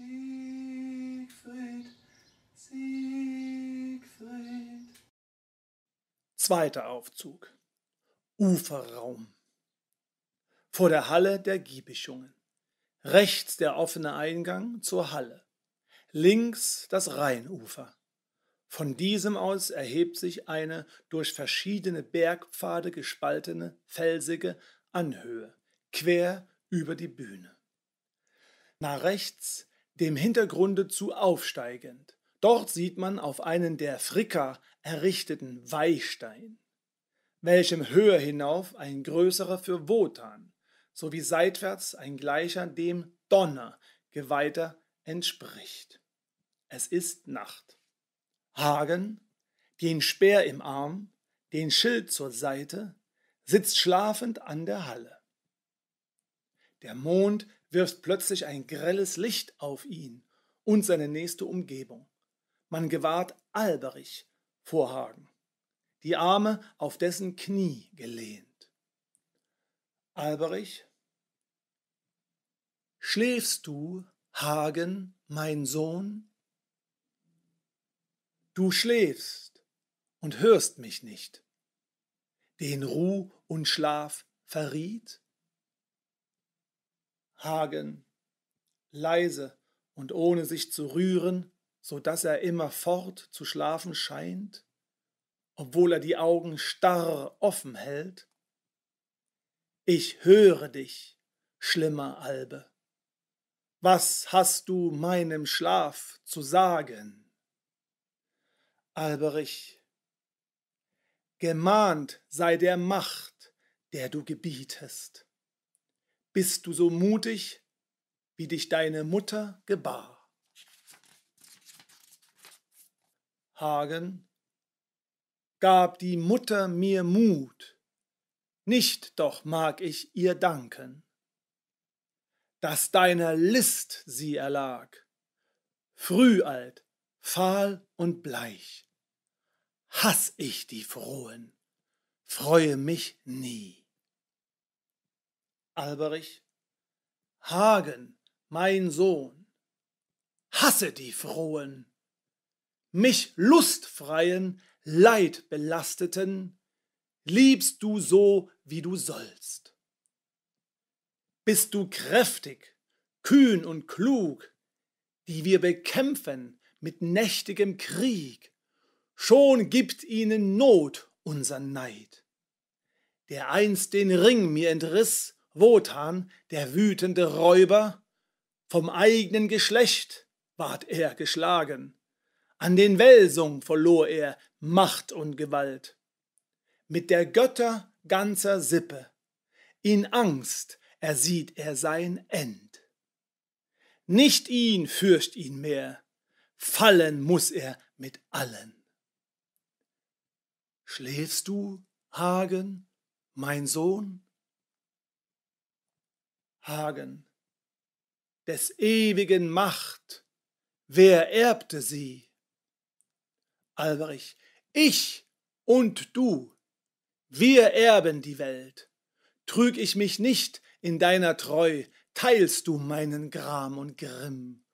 Siegfried, Siegfried. Zweiter Aufzug. Uferraum. Vor der Halle der Giebischungen. Rechts der offene Eingang zur Halle. Links das Rheinufer. Von diesem aus erhebt sich eine durch verschiedene Bergpfade gespaltene, felsige Anhöhe, quer über die Bühne. Nach rechts, dem Hintergrunde zu aufsteigend, dort sieht man auf einen der Fricker errichteten Weihstein, welchem höher hinauf ein größerer für Wotan, sowie seitwärts ein gleicher dem Donner geweihter entspricht. Es ist Nacht. Hagen, den Speer im Arm, den Schild zur Seite, sitzt schlafend an der Halle. Der Mond wirft plötzlich ein grelles Licht auf ihn und seine nächste Umgebung. Man gewahrt Alberich vor Hagen, die Arme auf dessen Knie gelehnt. Alberich, schläfst du, Hagen, mein Sohn? Du schläfst und hörst mich nicht, den Ruh und Schlaf verriet? Hagen, leise und ohne sich zu rühren, so dass er immer fort zu schlafen scheint, obwohl er die Augen starr offen hält? Ich höre dich, schlimmer Albe. Was hast du meinem Schlaf zu sagen? Alberich, gemahnt sei der Macht, der du gebietest. Bist du so mutig, wie dich deine Mutter gebar? Hagen, gab die Mutter mir Mut, nicht doch mag ich ihr danken, dass deiner List sie erlag, frühalt, fahl und bleich. Hass ich die Frohen, freue mich nie. Alberich, Hagen, mein Sohn, hasse die Frohen, mich lustfreien, leidbelasteten, liebst du so, wie du sollst. Bist du kräftig, kühn und klug, die wir bekämpfen mit nächtigem Krieg, schon gibt ihnen Not unser Neid. Der einst den Ring mir entriss, Wotan, der wütende Räuber, vom eigenen Geschlecht ward er geschlagen, an den Welsung verlor er Macht und Gewalt. Mit der Götter ganzer Sippe, in Angst ersieht er sein End. Nicht ihn fürcht ihn mehr, fallen muss er mit allen. Schläfst du, Hagen, mein Sohn? Hagen, des ewigen Macht, wer erbte sie? Alberich, ich und du, wir erben die Welt. Trüg ich mich nicht in deiner Treu, teilst du meinen Gram und Grimm.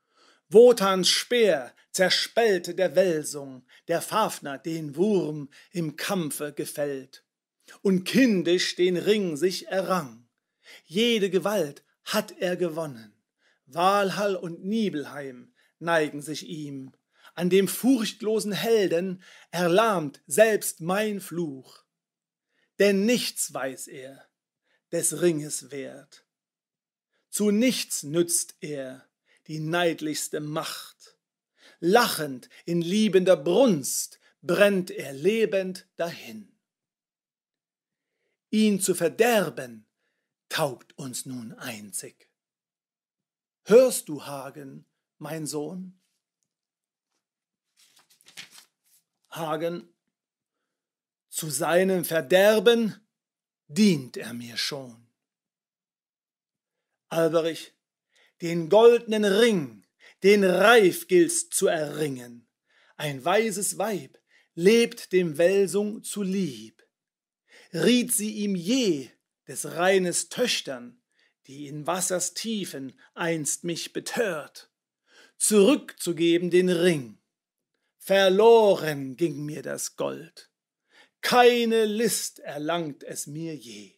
Wotans Speer zerspellte der Welsung, der Fafner den Wurm im Kampfe gefällt und kindisch den Ring sich errang. Jede Gewalt hat er gewonnen. Walhall und Nibelheim neigen sich ihm, an dem furchtlosen Helden erlahmt selbst mein Fluch. Denn nichts weiß er, des Ringes Wert. Zu nichts nützt er die neidlichste Macht. Lachend in liebender Brunst brennt er lebend dahin. Ihn zu verderben taugt uns nun einzig. Hörst du, Hagen, mein Sohn? Hagen, zu seinem Verderben dient er mir schon. Alberich, den goldnen Ring, den reif gilt's zu erringen. Ein weises Weib lebt dem Welsung zu lieb. Riet sie ihm je des Rheines Töchtern, die in Wassers Tiefen einst mich betört, zurückzugeben den Ring. Verloren ging mir das Gold, keine List erlangt es mir je.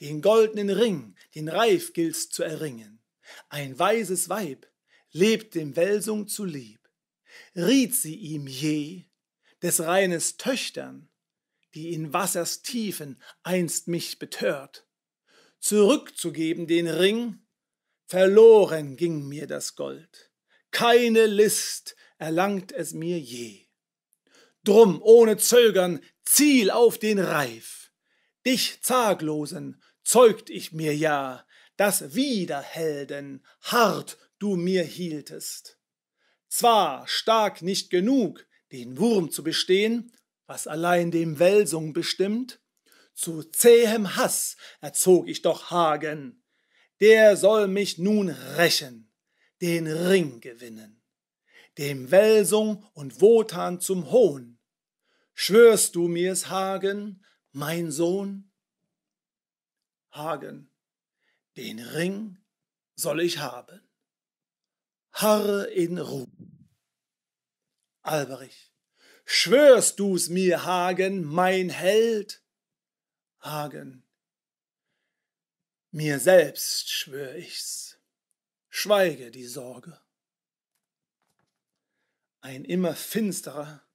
Den goldenen Ring, den Reif gilt's zu erringen. Ein weises Weib lebt dem Welsung zu lieb. Riet sie ihm je, des Reines Töchtern, die in Wassers Tiefen einst mich betört, zurückzugeben den Ring, verloren ging mir das Gold, keine List erlangt es mir je. Drum ohne Zögern Ziel auf den Reif, dich zaglosen zeugt ich mir ja, dass wieder Helden hart du mir hieltest. Zwar stark nicht genug, den Wurm zu bestehen, was allein dem Welsung bestimmt, zu zähem Hass erzog ich doch Hagen, der soll mich nun rächen, den Ring gewinnen, dem Welsung und Wotan zum Hohn. Schwörst du mir's, Hagen, mein Sohn? Hagen, den Ring soll ich haben. Harre in Ruh. Alberich, schwörst du's mir, Hagen, mein Held? Hagen, mir selbst schwör ich's, schweige die Sorge. Ein immer finsterer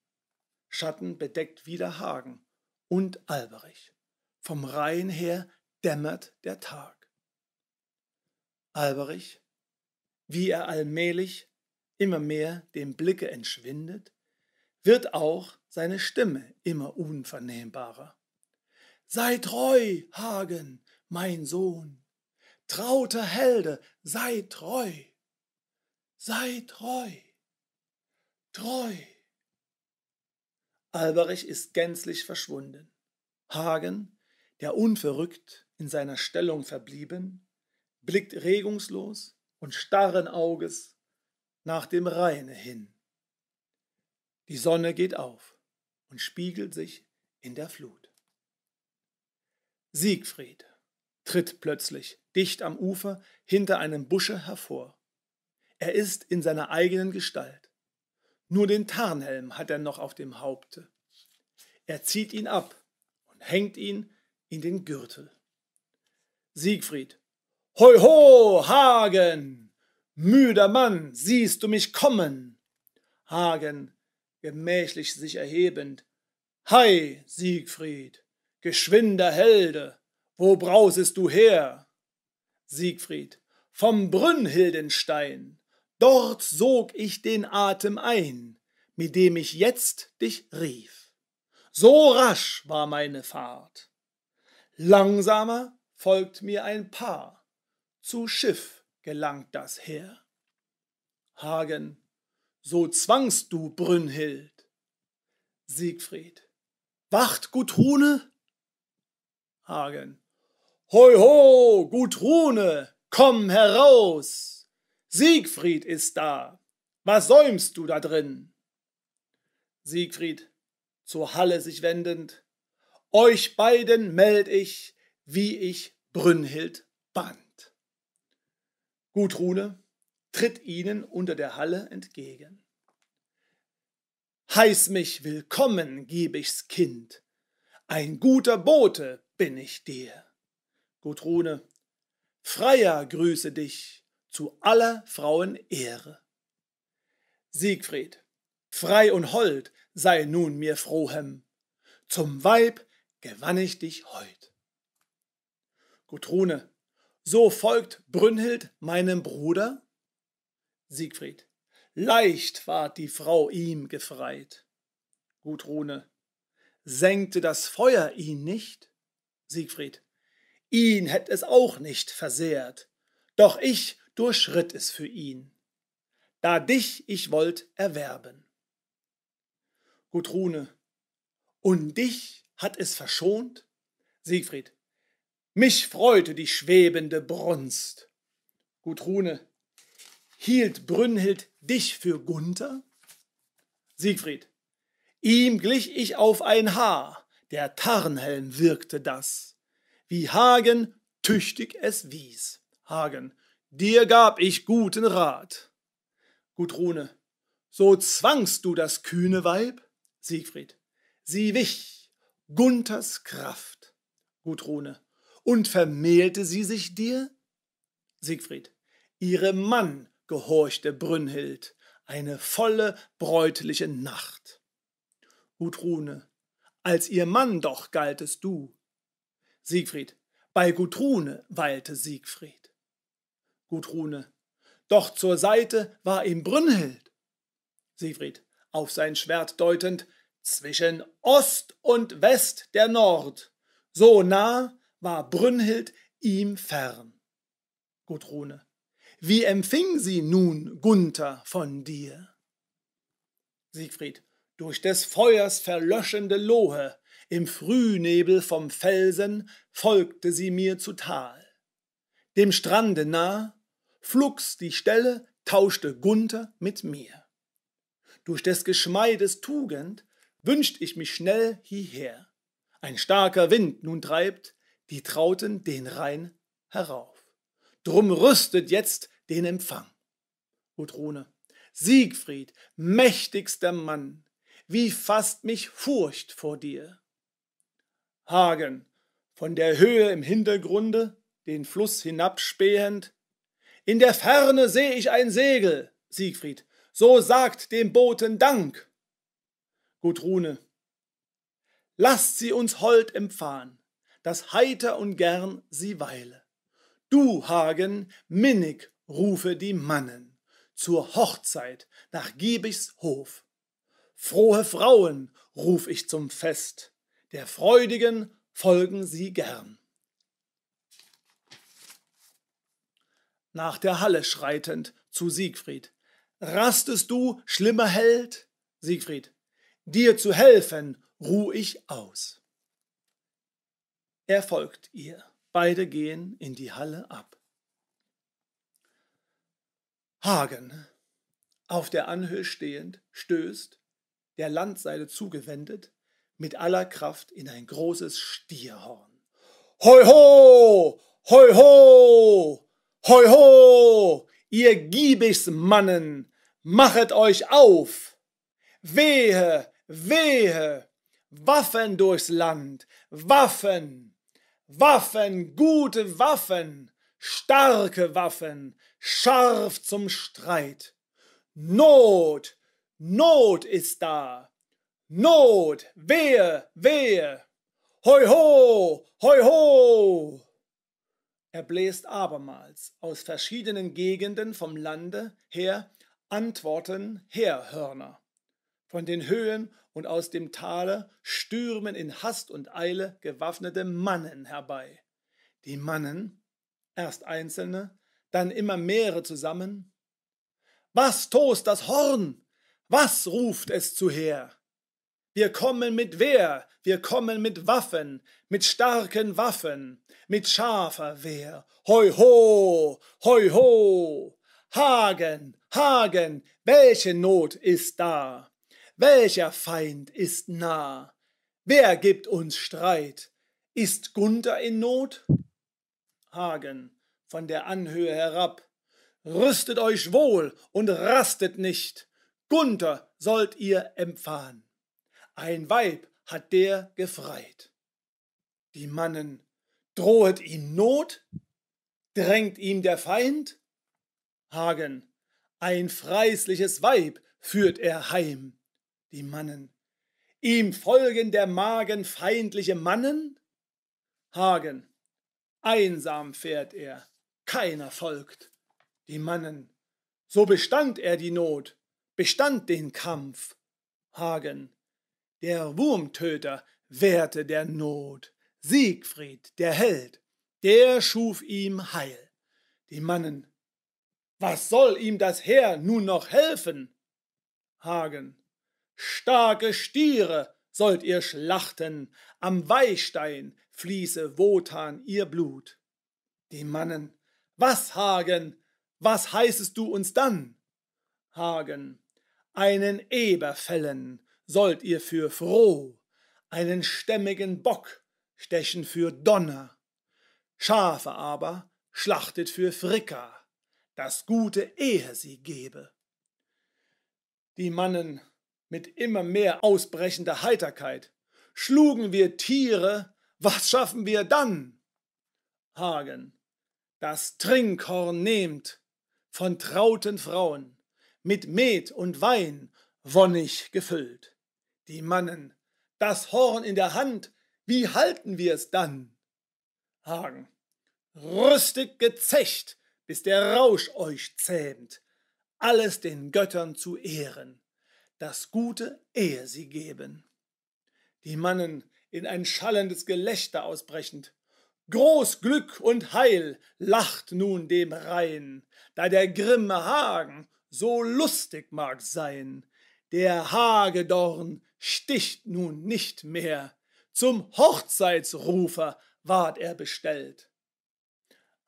Schatten bedeckt wieder Hagen und Alberich. Vom Rhein her dämmert der Tag. Alberich, wie er allmählich immer mehr dem Blicke entschwindet, wird auch seine Stimme immer unvernehmbarer. Sei treu, Hagen, mein Sohn, trauter Helde, sei treu, sei treu, treu. Alberich ist gänzlich verschwunden. Hagen, der unverrückt in seiner Stellung verblieben, blickt regungslos und starren Auges nach dem Rheine hin. Die Sonne geht auf und spiegelt sich in der Flut. Siegfried tritt plötzlich dicht am Ufer hinter einem Busche hervor. Er ist in seiner eigenen Gestalt. Nur den Tarnhelm hat er noch auf dem Haupte. Er zieht ihn ab und hängt ihn in den Gürtel. Siegfried. Hoi ho, Hagen! Müder Mann, siehst du mich kommen? Hagen, gemächlich sich erhebend. Hei, Siegfried, geschwinder Helde, wo brausest du her? Siegfried, vom Brünnhildenstein, dort sog ich den Atem ein, mit dem ich jetzt dich rief. So rasch war meine Fahrt. Langsamer folgt mir ein Paar, zu Schiff gelangt das Heer. Hagen, so zwangst du Brünnhild. Siegfried, wacht Gudrune? Hagen, hoi ho, Gudrune, komm heraus! Siegfried ist da, was säumst du da drin? Siegfried, zur Halle sich wendend, euch beiden meld ich, wie ich Brünnhild band. Gudrune tritt ihnen unter der Halle entgegen. Heiß mich willkommen, giebigs Kind, ein guter Bote bin ich dir. Gudrune, Freier grüße dich zu aller Frauen Ehre. Siegfried, frei und hold sei nun mir frohem, zum Weib gewann ich dich heut. Gudrune, so folgt Brünnhild meinem Bruder? Siegfried, leicht ward die Frau ihm gefreit. Gudrune, senkte das Feuer ihn nicht? Siegfried, ihn hätt es auch nicht versehrt, doch ich durchschritt es für ihn, da dich ich wollt erwerben. Gudrune, und dich hat es verschont? Siegfried, mich freute die schwebende Brunst. Gudrune, hielt Brünnhild dich für Gunther? Siegfried, ihm glich ich auf ein Haar, der Tarnhelm wirkte das, wie Hagen tüchtig es wies. Hagen, dir gab ich guten Rat. Gudrune, so zwangst du das kühne Weib? Siegfried, sie wich Gunthers Kraft. Gudrune, und vermählte sie sich dir? Siegfried, ihrem Mann gehorchte Brünnhild, eine volle bräutliche Nacht. Gudrune, als ihr Mann doch galtest du. Siegfried, bei Gudrune weilte Siegfried. Gudrune, doch zur Seite war ihm Brünnhild. Siegfried, auf sein Schwert deutend, zwischen Ost und West der Nord, so nah war Brünnhild ihm fern. Gudrune, wie empfing sie nun Gunther von dir? Siegfried, durch des Feuers verlöschende Lohe, im Frühnebel vom Felsen folgte sie mir zu Tal. Dem Strande nah, flugs die Stelle tauschte Gunther mit mir. Durch des Geschmeides Tugend wünscht ich mich schnell hierher. Ein starker Wind nun treibt die Trauten den Rhein herauf. Drum rüstet jetzt den Empfang. Gudrune, Siegfried, mächtigster Mann, wie fasst mich Furcht vor dir? Hagen, von der Höhe im Hintergrunde, den Fluss hinabspähend, in der Ferne seh ich ein Segel, Siegfried, so sagt dem Boten Dank. Gudrune, lasst sie uns hold empfahen, dass heiter und gern sie weile. Du, Hagen, minnig rufe die Mannen zur Hochzeit nach Giebigs Hof. Frohe Frauen ruf ich zum Fest, der Freudigen folgen sie gern. Nach der Halle schreitend zu Siegfried. Rastest du, schlimmer Held? Siegfried. Dir zu helfen, ruh ich aus. Er folgt ihr. Beide gehen in die Halle ab. Hagen, auf der Anhöhe stehend, stößt, der Landseite zugewendet, mit aller Kraft in ein großes Stierhorn. Hoi ho! Hoi ho! Hoi ho! Ihr Giebismannen, machet euch auf! Wehe, wehe! Waffen durchs Land, Waffen! Waffen, gute Waffen, starke Waffen, scharf zum Streit. Not, Not ist da. Not, wehe, wehe. Hoi ho, hoi ho. Er bläst abermals aus verschiedenen Gegenden vom Lande her antworten Heerhörner. Von den Höhen und aus dem Tale stürmen in Hast und Eile gewaffnete Mannen herbei. Die Mannen, erst einzelne, dann immer mehrere zusammen. Was tost das Horn? Was ruft es zu her? Wir kommen mit Wehr, wir kommen mit Waffen, mit starken Waffen, mit scharfer Wehr. Hoi ho, hoi ho! Hagen, Hagen, welche Not ist da? Welcher Feind ist nah? Wer gibt uns Streit? Ist Gunther in Not? Hagen, von der Anhöhe herab. Rüstet euch wohl und rastet nicht. Gunther sollt ihr empfahen. Ein Weib hat der gefreit. Die Mannen, drohet ihm Not? Drängt ihm der Feind? Hagen, ein freisliches Weib führt er heim. Die Mannen, ihm folgen der Magen feindliche Mannen? Hagen, einsam fährt er, keiner folgt. Die Mannen, so bestand er die Not, bestand den Kampf. Hagen, der Wurmtöter, wehrte der Not. Siegfried, der Held, der schuf ihm Heil. Die Mannen, was soll ihm das Heer nun noch helfen? Hagen, starke Stiere sollt ihr schlachten, am Weihstein fließe Wotan ihr Blut. Die Mannen, was, Hagen, was heißest du uns dann? Hagen, einen Eber fällen sollt ihr für froh, einen stämmigen Bock stechen für Donner, Schafe aber schlachtet für Fricka, das gute Ehe sie gebe. Die Mannen mit immer mehr ausbrechender Heiterkeit. Schlugen wir Tiere, was schaffen wir dann? Hagen, das Trinkhorn nehmt von trauten Frauen, mit Met und Wein wonnig gefüllt. Die Mannen, das Horn in der Hand, wie halten wir es dann? Hagen, rüstig gezecht, bis der Rausch euch zähmt, alles den Göttern zu Ehren, das Gute Ehe sie geben. Die Mannen in ein schallendes Gelächter ausbrechend, Groß Glück und Heil lacht nun dem Rhein, da der grimme Hagen so lustig mag sein. Der Hagedorn sticht nun nicht mehr, zum Hochzeitsrufer ward er bestellt.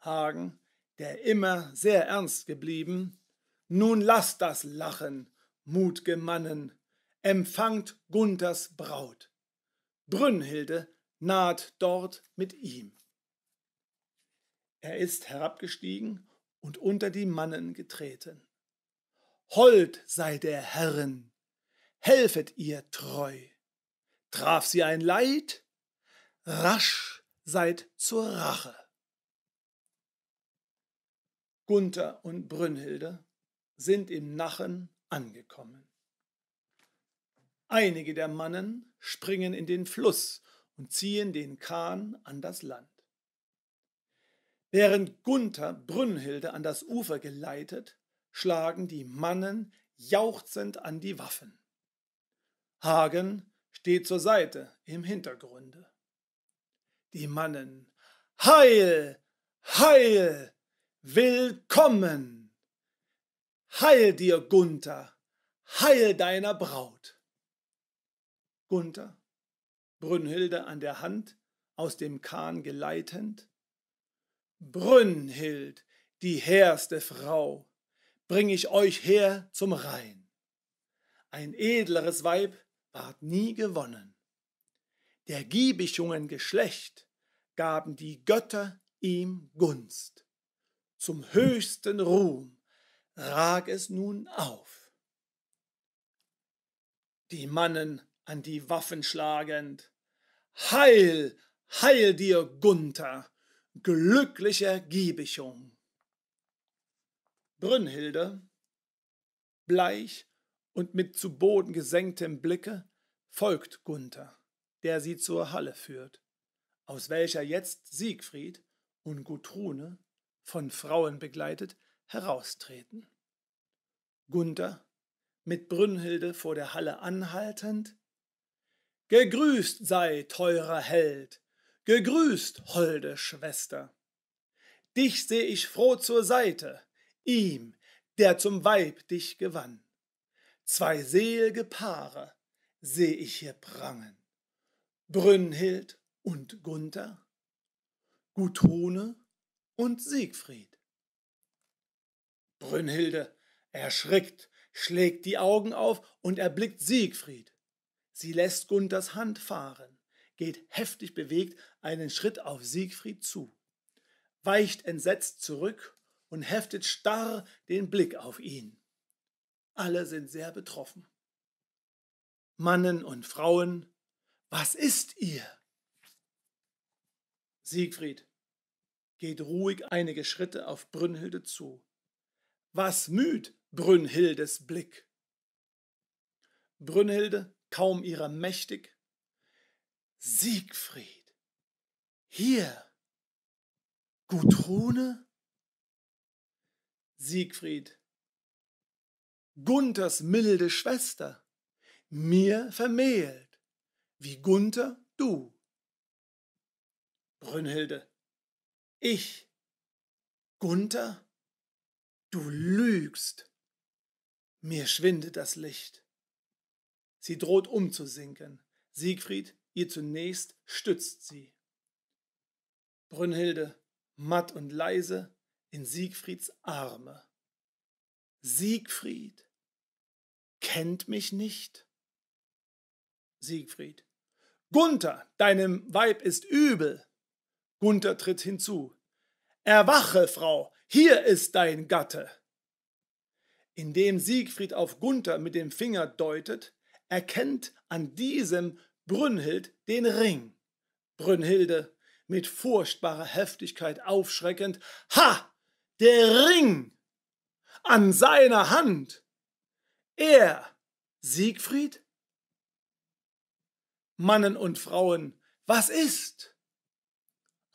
Hagen, der immer sehr ernst geblieben, nun lasst das Lachen, mutge Mannen, empfangt Gunthers Braut. Brünnhilde naht dort mit ihm. Er ist herabgestiegen und unter die Mannen getreten. Hold sei der Herren, helfet ihr treu. Traf sie ein Leid, rasch seid zur Rache. Gunther und Brünnhilde sind im Nachen angekommen. Einige der Mannen springen in den Fluss und ziehen den Kahn an das Land. Während Gunther Brünnhilde an das Ufer geleitet, schlagen die Mannen jauchzend an die Waffen. Hagen steht zur Seite im Hintergrunde. Die Mannen Heil, Heil, willkommen! Heil dir, Gunther, heil deiner Braut! Gunther, Brünnhilde an der Hand, aus dem Kahn geleitend, Brünnhild, die hehrste Frau, bring ich euch her zum Rhein. Ein edleres Weib ward nie gewonnen. Der Giebichungen Geschlecht gaben die Götter ihm Gunst. Zum höchsten Ruhm rag es nun auf. Die Mannen an die Waffen schlagend, Heil, heil dir, Gunther, glücklicher Giebichung. Brünnhilde, bleich und mit zu Boden gesenktem Blicke, folgt Gunther, der sie zur Halle führt, aus welcher jetzt Siegfried und Gudrune, von Frauen begleitet, heraustreten. Gunther, mit Brünnhilde vor der Halle anhaltend, Gegrüßt sei, teurer Held, Gegrüßt, holde Schwester. Dich seh ich froh zur Seite, ihm, der zum Weib dich gewann. Zwei selge Paare seh ich hier prangen, Brünnhild und Gunther, Gudrune und Siegfried. Brünnhilde erschrickt, schlägt die Augen auf und erblickt Siegfried. Sie lässt Gunthers Hand fahren geht heftig bewegt einen Schritt auf Siegfried zu, weicht entsetzt zurück und heftet starr den Blick auf ihn. Alle sind sehr betroffen. Mannen und Frauen, was ist ihr? Siegfried geht ruhig einige Schritte auf Brünnhilde zu. Was müht Brünnhildes Blick? Brünnhilde, kaum ihrer mächtig, Siegfried. Hier. Gudrune? Siegfried. Gunthers milde Schwester, mir vermählt, wie Gunther du. Brünnhilde. Ich. Gunther? Du lügst. Mir schwindet das Licht. Sie droht umzusinken. Siegfried ihr zunächst stützt sie. Brünnhilde, matt und leise, in Siegfrieds Arme. Siegfried, kennt mich nicht? Siegfried, Gunther, deinem Weib ist übel. Gunther tritt hinzu. Erwache, Frau, hier ist dein Gatte. Indem Siegfried auf Gunther mit dem Finger deutet, erkennt an diesem Brünnhild den Ring. Brünnhilde mit furchtbarer Heftigkeit aufschreckend, Ha! Der Ring! An seiner Hand! Er, Siegfried? Mannen und Frauen, was ist?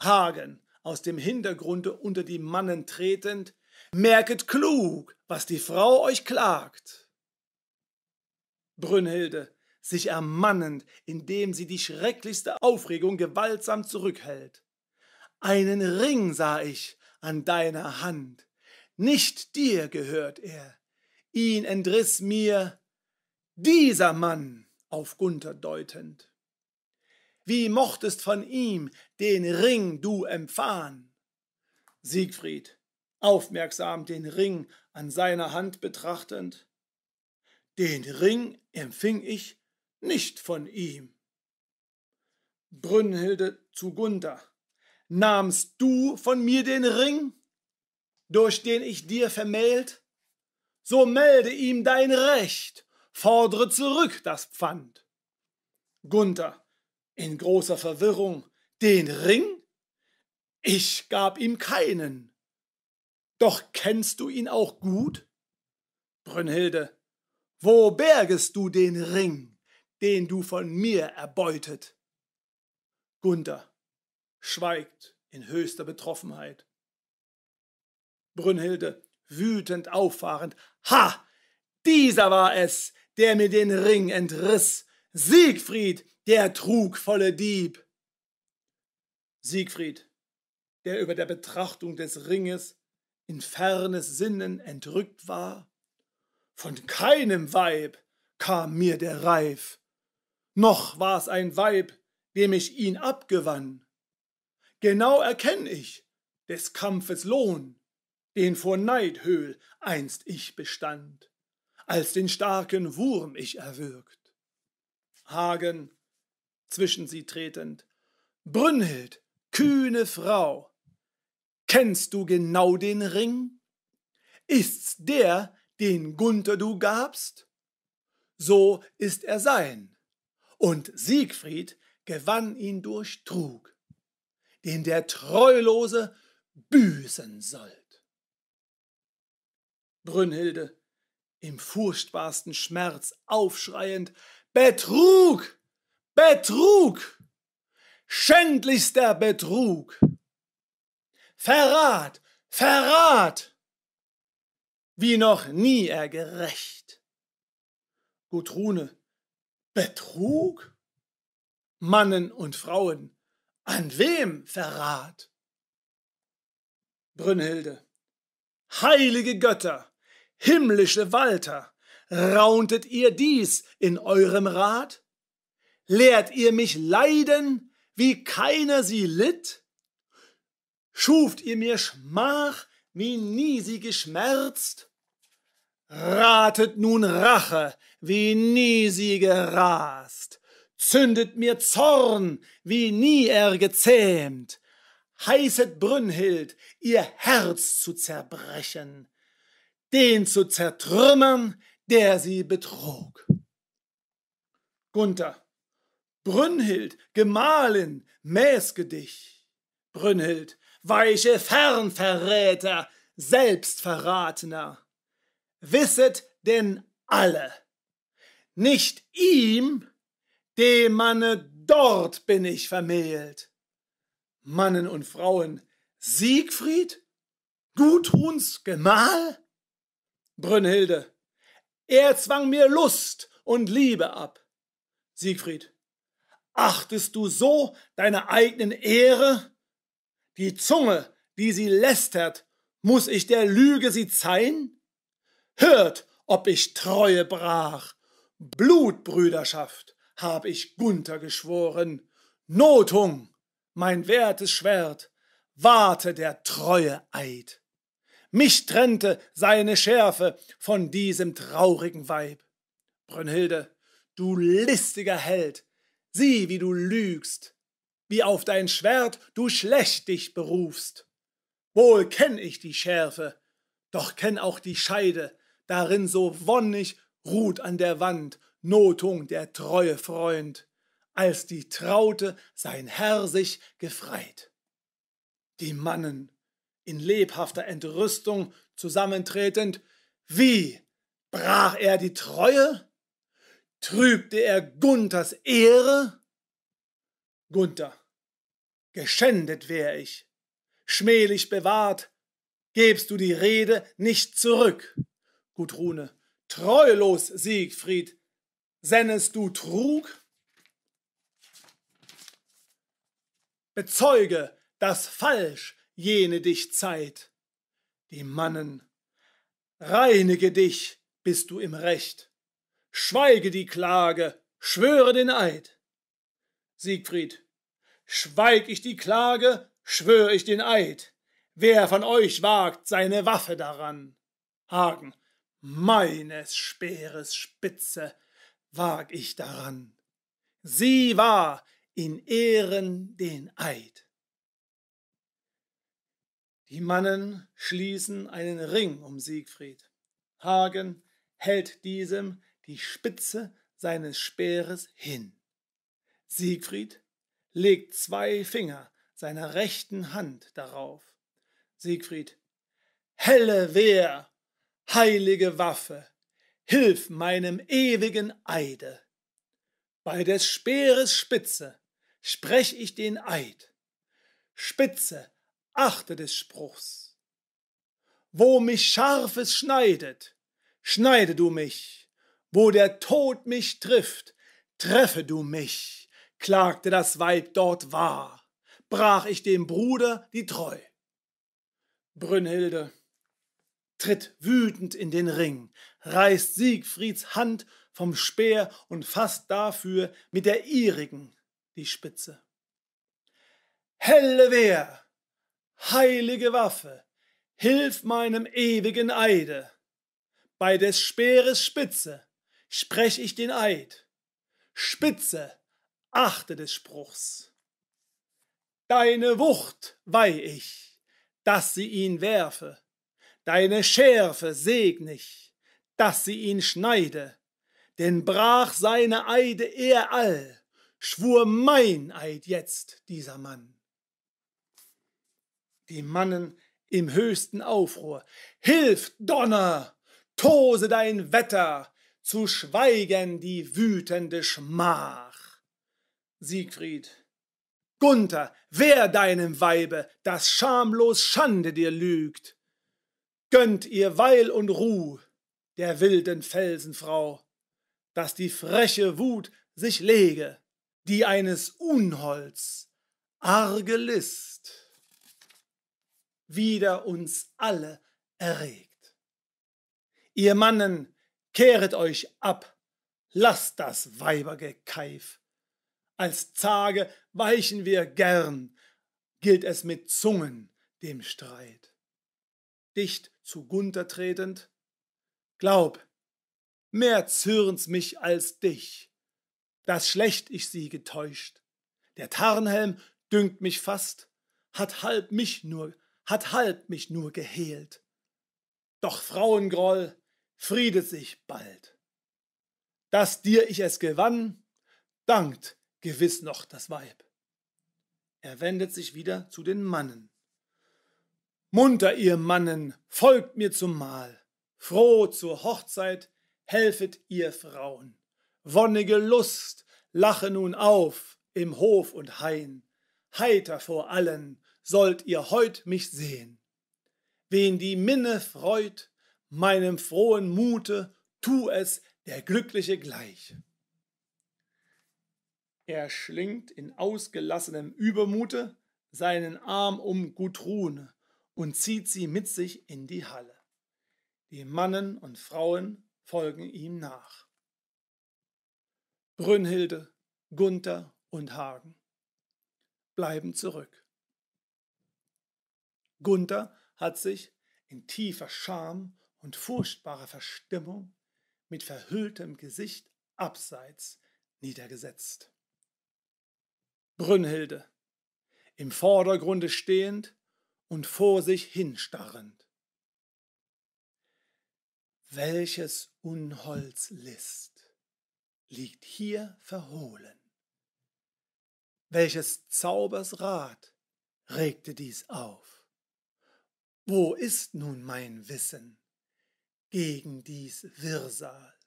Hagen, aus dem Hintergrunde unter die Mannen tretend, merket klug, was die Frau euch klagt. Brünnhilde, sich ermannend, indem sie die schrecklichste Aufregung gewaltsam zurückhält. Einen Ring sah ich an deiner Hand, nicht dir gehört er, ihn entriss mir dieser Mann, auf Gunther deutend. Wie mochtest von ihm den Ring du empfahen? Siegfried, aufmerksam den Ring an seiner Hand betrachtend. Den Ring empfing ich nicht von ihm. Brünnhilde zu Gunther, nahmst du von mir den Ring, durch den ich dir vermählt? So melde ihm dein Recht, fordre zurück das Pfand. Gunther, in großer Verwirrung, den Ring? Ich gab ihm keinen. Doch kennst du ihn auch gut? Brünnhilde, wo bergest du den Ring? Den du von mir erbeutet. Gunther schweigt in höchster Betroffenheit. Brünnhilde, wütend auffahrend, Ha! Dieser war es, der mir den Ring entriss. Siegfried, der trugvolle Dieb. Siegfried, der über der Betrachtung des Ringes in fernes Sinnen entrückt war. Von keinem Weib kam mir der Reif noch war's ein Weib, dem ich ihn abgewann. Genau erkenn ich des Kampfes Lohn, den vor Neidhöhl einst ich bestand, als den starken Wurm ich erwürgt. Hagen, zwischen sie tretend, Brünnhild, kühne Frau, kennst du genau den Ring? Ist's der, den Gunther du gabst? So ist er sein und Siegfried gewann ihn durch Trug, den der Treulose büßen sollt. Brünnhilde, im furchtbarsten Schmerz aufschreiend, Betrug! Betrug! Schändlichster Betrug! Verrat! Verrat! Wie noch nie er gerecht. Gutrune, Betrug? Mannen und Frauen, an wem Verrat? Brünnhilde, heilige Götter, himmlische Walter, rauntet ihr dies in eurem Rat? Lehrt ihr mich leiden, wie keiner sie litt? Schuft ihr mir Schmach, wie nie sie geschmerzt? Ratet nun Rache, wie nie sie gerast, zündet mir Zorn, wie nie er gezähmt, heißet Brünnhild, ihr Herz zu zerbrechen, den zu zertrümmern, der sie betrog. Gunther, Brünnhild, Gemahlin, mäßge dich. Brünnhild, weiche Fernverräter, Selbstverratener wisset denn alle, nicht ihm, dem Manne dort bin ich vermählt. Mannen und Frauen, Siegfried, Gudruns Gemahl? Brünnhilde, er zwang mir Lust und Liebe ab. Siegfried, achtest du so deine eigenen Ehre? Die Zunge, die sie lästert, muss ich der Lüge sie zeihen? Hört, ob ich Treue brach. Blutbrüderschaft hab ich Gunther geschworen. Nothung, mein wertes Schwert, warte der Treue Eid. Mich trennte seine Schärfe von diesem traurigen Weib. Brünnhilde, du listiger Held, sieh, wie du lügst, wie auf dein Schwert du schlecht dich berufst. Wohl kenn ich die Schärfe, doch kenn auch die Scheide, darin so wonnig ruht an der Wand Notung der treue Freund, als die Traute sein Herr sich gefreit. Die Mannen, in lebhafter Entrüstung zusammentretend, wie brach er die Treue? Trübte er Gunthers Ehre? Gunther, geschändet wär ich, schmählich bewahrt, gebst du die Rede nicht zurück. Gudrune, treulos, Siegfried, sennest du trug? Bezeuge, dass falsch jene dich Zeit. Die Mannen, reinige dich, bist du im Recht. Schweige die Klage, schwöre den Eid. Siegfried, schweig ich die Klage, schwör ich den Eid. Wer von euch wagt seine Waffe daran? Hagen, meines Speeres Spitze wag ich daran. Sie war in Ehren den Eid. Die Mannen schließen einen Ring um Siegfried. Hagen hält diesem die Spitze seines Speeres hin. Siegfried legt zwei Finger seiner rechten Hand darauf. Siegfried, helle Wehr, heilige Waffe, hilf meinem ewigen Eide. Bei des Speeres Spitze sprech ich den Eid. Spitze, achte des Spruchs. Wo mich Scharfes schneidet, schneide du mich. Wo der Tod mich trifft, treffe du mich, klagte das Weib dort wahr, brach ich dem Bruder die Treu. Brünnhilde tritt wütend in den Ring, reißt Siegfrieds Hand vom Speer und fasst dafür mit der ihrigen die Spitze. Helle Wehr, heilige Waffe, hilf meinem ewigen Eide. Bei des Speeres Spitze sprech ich den Eid. Spitze, achte des Spruchs. Deine Wucht weih ich, dass sie ihn werfe, deine Schärfe segn ich, dass sie ihn schneide, denn brach seine Eide er all, schwur mein Eid jetzt dieser Mann die Mannen im höchsten Aufruhr. Hilf, Donner! Tose dein Wetter! Zu schweigen die wütende Schmach! Siegfried. Gunther, wer deinem Weibe, das schamlos Schande dir lügt? Gönnt ihr Weil und Ruh der wilden Felsenfrau, dass die freche Wut sich lege, die eines Unholds arge List wider uns alle erregt. Ihr Mannen, kehret euch ab, lasst das Weibergekeif. Als Zage weichen wir gern, gilt es mit Zungen dem Streit. Dicht zu Gunther tretend, glaub, mehr zürn's mich als dich, dass schlecht ich sie getäuscht. Der Tarnhelm dünkt mich fast, hat halb mich nur hat halb mich nur gehehlt. Doch Frauengroll friedet sich bald. Dass dir ich es gewann, dankt gewiss noch das Weib. Er wendet sich wieder zu den Mannen. Munter, ihr Mannen, folgt mir zum Mahl. Froh zur Hochzeit helfet ihr Frauen. Wonnige Lust lache nun auf im Hof und Hain. Heiter vor allen sollt ihr heut mich sehen. Wen die Minne freut, meinem frohen Mute, tu es der Glückliche gleich. Er schlingt in ausgelassenem Übermute seinen Arm um Gudrune und zieht sie mit sich in die Halle. Die Mannen und Frauen folgen ihm nach. Brünnhilde, Gunther und Hagen bleiben zurück. Gunther hat sich in tiefer Scham und furchtbarer Verstimmung mit verhülltem Gesicht abseits niedergesetzt. Brünnhilde, im Vordergrunde stehend und vor sich hinstarrend. welches Unholds List liegt hier verhohlen? Welches Zaubers Rat regte dies auf? Wo ist nun mein Wissen gegen dies Wirrsal?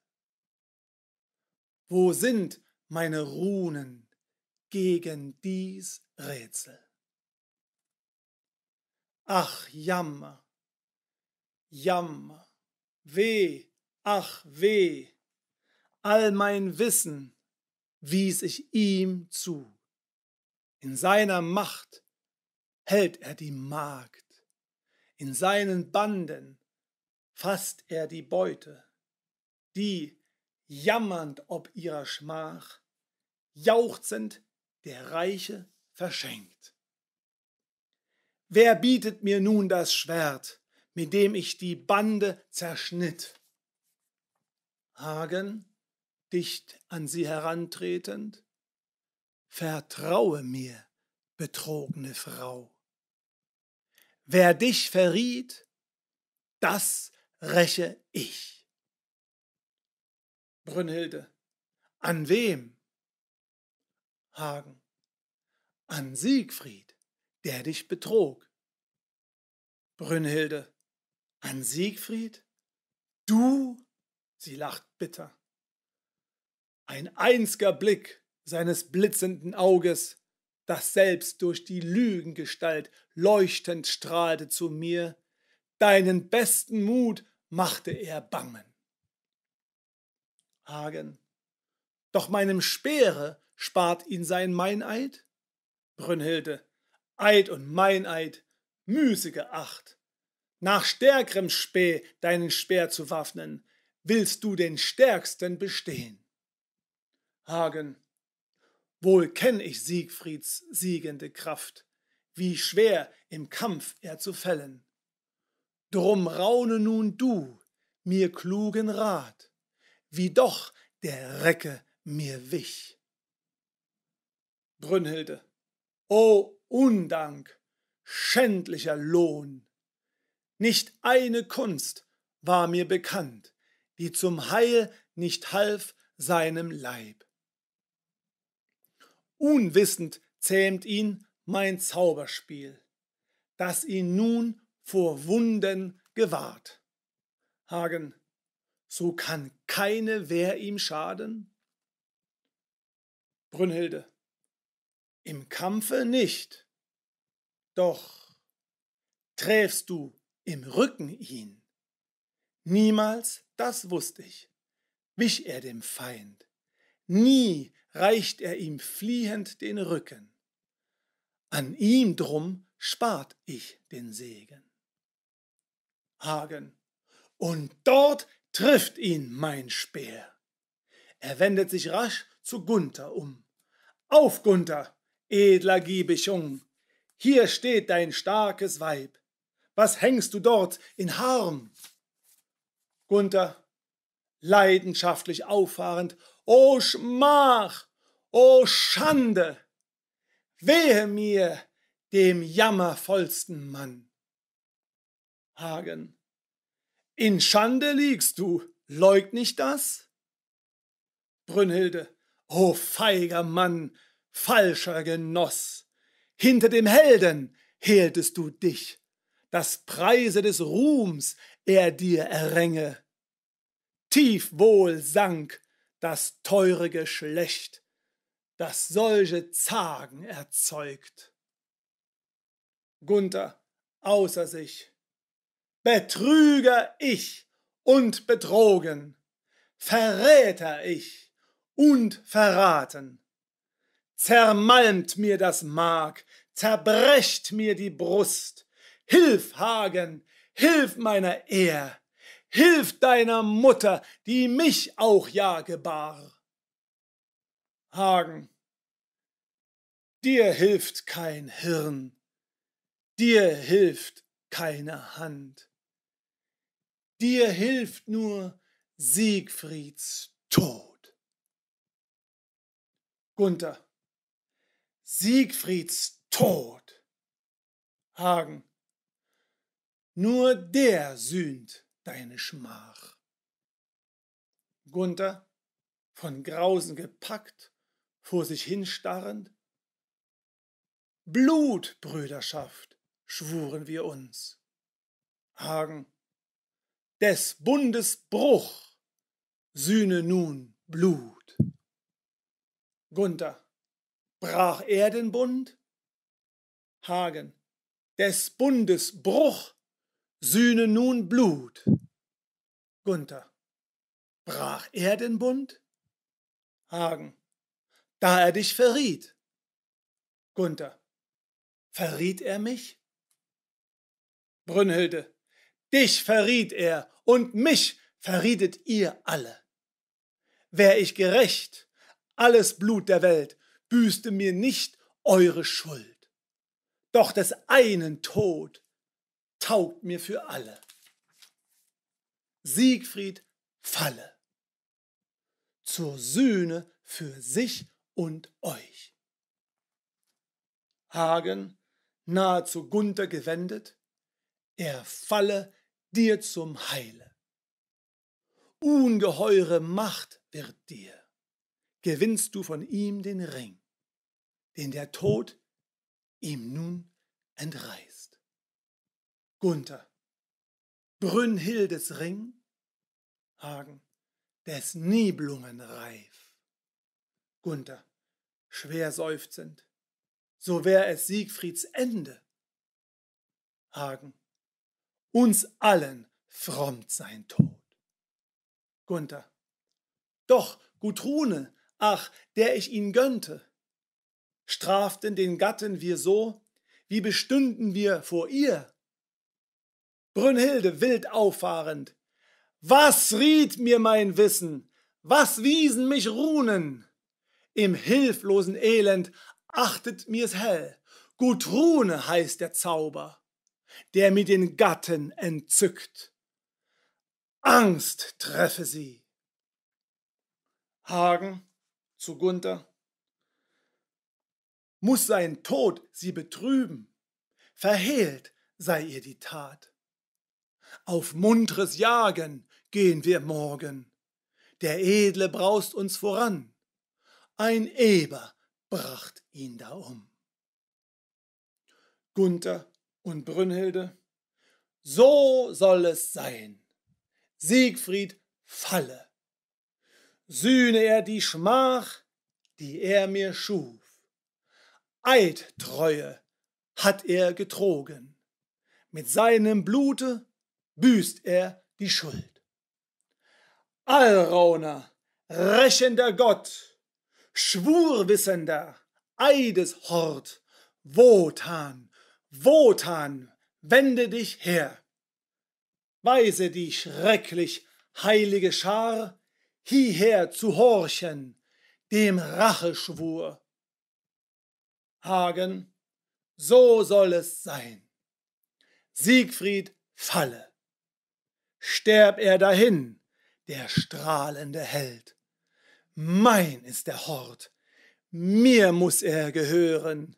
Wo sind meine Runen gegen dies Rätsel? Ach, Jammer, Jammer, weh, ach, weh, all mein Wissen wies ich ihm zu. In seiner Macht hält er die Magd, in seinen Banden fasst er die Beute, die, jammernd ob ihrer Schmach, jauchzend der Reiche verschenkt. Wer bietet mir nun das Schwert, mit dem ich die Bande zerschnitt? Hagen, dicht an sie herantretend, vertraue mir, betrogene Frau. Wer dich verriet, das räche ich. Brünnhilde, an wem? Hagen, an Siegfried, der dich betrog. Brünnhilde, an Siegfried? Du? Sie lacht bitter. Ein einziger Blick seines blitzenden Auges, das selbst durch die Lügengestalt leuchtend strahlte zu mir, deinen besten Mut machte er bangen. Hagen, doch meinem Speere spart ihn sein Meineid? Brünnhilde, Eid und Meineid, müßige Acht. Nach stärkerem Späh deinen Speer zu waffnen, willst du den Stärksten bestehen. Hagen, wohl kenn ich Siegfrieds siegende Kraft, wie schwer im Kampf er zu fällen. Drum raune nun du mir klugen Rat, wie doch der Recke mir wich. Brünnhilde, o Undank, schändlicher Lohn! Nicht eine Kunst war mir bekannt, die zum Heil nicht half seinem Leib. Unwissend zähmt ihn mein Zauberspiel, das ihn nun vor Wunden gewahrt. Hagen, so kann keine Wehr ihm schaden? Brünnhilde, im Kampfe nicht, doch träfst du im Rücken ihn. Niemals, das wusst ich, wich er dem Feind, nie reicht er ihm fliehend den Rücken. An ihm drum spart ich den Segen. Hagen, und dort trifft ihn mein Speer. Er wendet sich rasch zu Gunther um. Auf, Gunther, edler Giebichung, hier steht dein starkes Weib. Was hängst du dort in Harm? Gunther, leidenschaftlich auffahrend, O Schmach, o Schande! Wehe mir, dem jammervollsten Mann. Hagen, in Schande liegst du, leugn nicht das? Brünnhilde, o feiger Mann, falscher Genoss, hinter dem Helden hehltest du dich, das Preise des Ruhms er dir erränge. Tief wohl sank das teure Geschlecht, das solche Zagen erzeugt. Gunther außer sich, Betrüger ich und betrogen, Verräter ich und verraten zermalmt mir das Mark, zerbrecht mir die Brust. Hilf, Hagen, hilf meiner Ehr, hilf deiner Mutter, die mich auch ja gebar. Hagen, dir hilft kein Hirn, dir hilft keine Hand, dir hilft nur Siegfrieds Tod. Gunther, Siegfrieds Tod. Hagen, nur der sühnt deine Schmach. Gunther, von Grausen gepackt, vor sich hinstarrend. Blutbrüderschaft, schwuren wir uns. Hagen, des Bundes Bruch, sühne nun Blut. Gunther, brach er den Bund? Hagen, des Bundes Bruch, sühne nun Blut. Gunther, brach er den Bund? Hagen, da er dich verriet. Gunther, verriet er mich? Brünnhilde, dich verriet er und mich verrietet ihr alle. Wär ich gerecht, alles Blut der Welt büßte mir nicht eure Schuld. Doch des einen Tod taugt mir für alle. Siegfried falle. Zur Sühne für sich und euch. Hagen, nahe zu Gunther gewendet, er falle dir zum Heile. Ungeheure Macht wird dir, gewinnst du von ihm den Ring, den der Tod ihm nun entreißt. Gunther, Brünnhildes Ring, Hagen, des Niblungen reif. Gunther, schwer seufzend, so wär es Siegfrieds Ende. Hagen, uns allen frommt sein Tod. Gunther, doch, Gutrune, ach, der ich ihn gönnte, straften den Gatten wir so, wie bestünden wir vor ihr. Brünnhilde wild auffahrend, was riet mir mein Wissen, was wiesen mich Runen? Im hilflosen Elend achtet mir's hell, Gutrune heißt der Zauber der mir den Gatten entzückt. Angst treffe sie. Hagen zu Gunther. Muss sein Tod sie betrüben, verhehlt sei ihr die Tat. Auf muntres Jagen gehen wir morgen, der Edle braust uns voran, ein Eber bracht ihn da um. Gunther und Brünnhilde, so soll es sein. Siegfried falle. Sühne er die Schmach, die er mir schuf. Eidtreue hat er getrogen. Mit seinem Blute büßt er die Schuld. Allrauner, rächender Gott, schwurwissender, Eideshort, Wotan, Wotan, wende dich her. Weise die schrecklich heilige Schar hieher zu horchen, dem Racheschwur. Hagen, so soll es sein. Siegfried falle. Sterb er dahin, der strahlende Held. Mein ist der Hort, mir muss er gehören,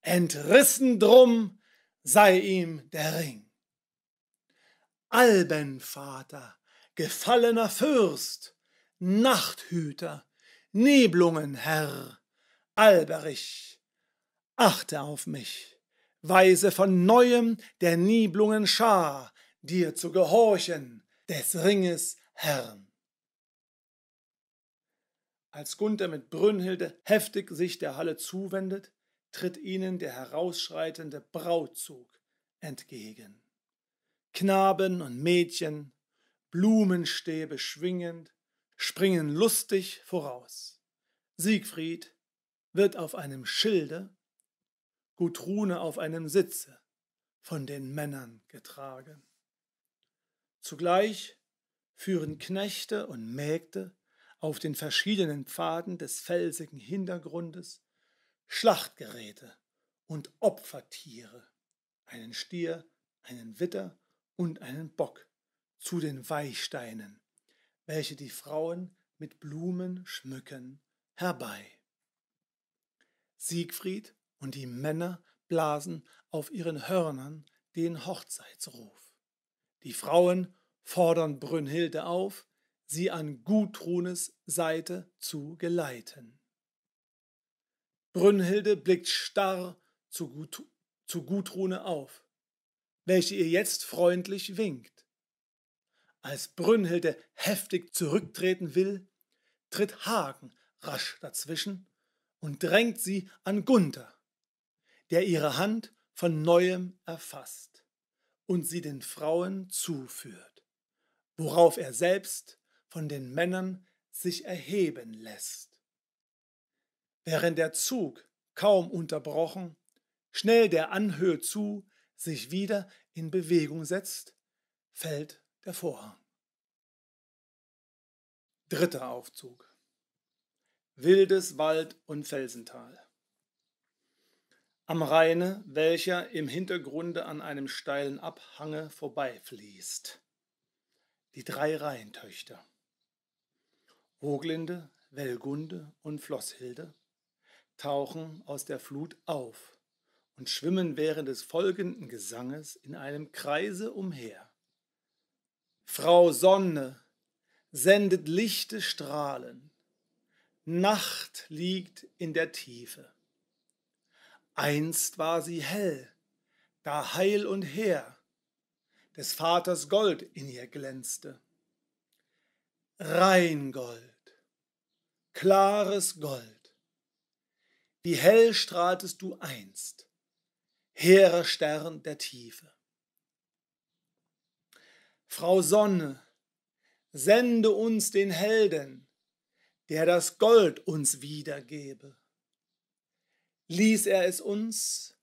entrissen drum sei ihm der Ring. Albenvater, gefallener Fürst, Nachthüter, Neblungenherr, Alberich, achte auf mich, weise von neuem der Niblungen Schar, dir zu gehorchen, des Ringes Herrn. Als Gunther mit Brünnhilde heftig sich der Halle zuwendet, tritt ihnen der herausschreitende Brautzug entgegen. Knaben und Mädchen, Blumenstäbe schwingend, springen lustig voraus. Siegfried wird auf einem Schilde, Gudrune auf einem Sitze von den Männern getragen. Zugleich führen Knechte und Mägde auf den verschiedenen Pfaden des felsigen Hintergrundes Schlachtgeräte und Opfertiere, einen Stier, einen Witter und einen Bock zu den Weichsteinen, welche die Frauen mit Blumen schmücken, herbei. Siegfried und die Männer blasen auf ihren Hörnern den Hochzeitsruf. Die Frauen fordern Brünnhilde auf, sie an Gudrunes Seite zu geleiten. Brünnhilde blickt starr zu, Gut, zu Gudrune auf, welche ihr jetzt freundlich winkt. Als Brünnhilde heftig zurücktreten will, tritt Hagen rasch dazwischen und drängt sie an Gunther, der ihre Hand von neuem erfasst und sie den Frauen zuführt, worauf er selbst von den Männern sich erheben lässt. Während der Zug, kaum unterbrochen, schnell der Anhöhe zu, sich wieder in Bewegung setzt, fällt der Vorhang. Dritter Aufzug. Wildes Wald- und Felsental. Am Rheine, welcher im Hintergrunde an einem steilen Abhange vorbeifließt. Die drei Rheintöchter. Woglinde, Wellgunde und Flosshilde tauchen aus der Flut auf und schwimmen während des folgenden Gesanges in einem Kreise umher. Frau Sonne sendet lichte Strahlen, Nacht liegt in der Tiefe. Einst war sie hell, da heil und hehr des Vaters Gold in ihr glänzte. Reingold, klares Gold, wie hell strahltest du einst, hehrer Stern der Tiefe. Frau Sonne, sende uns den Helden, der das Gold uns wiedergebe. Ließ er es uns,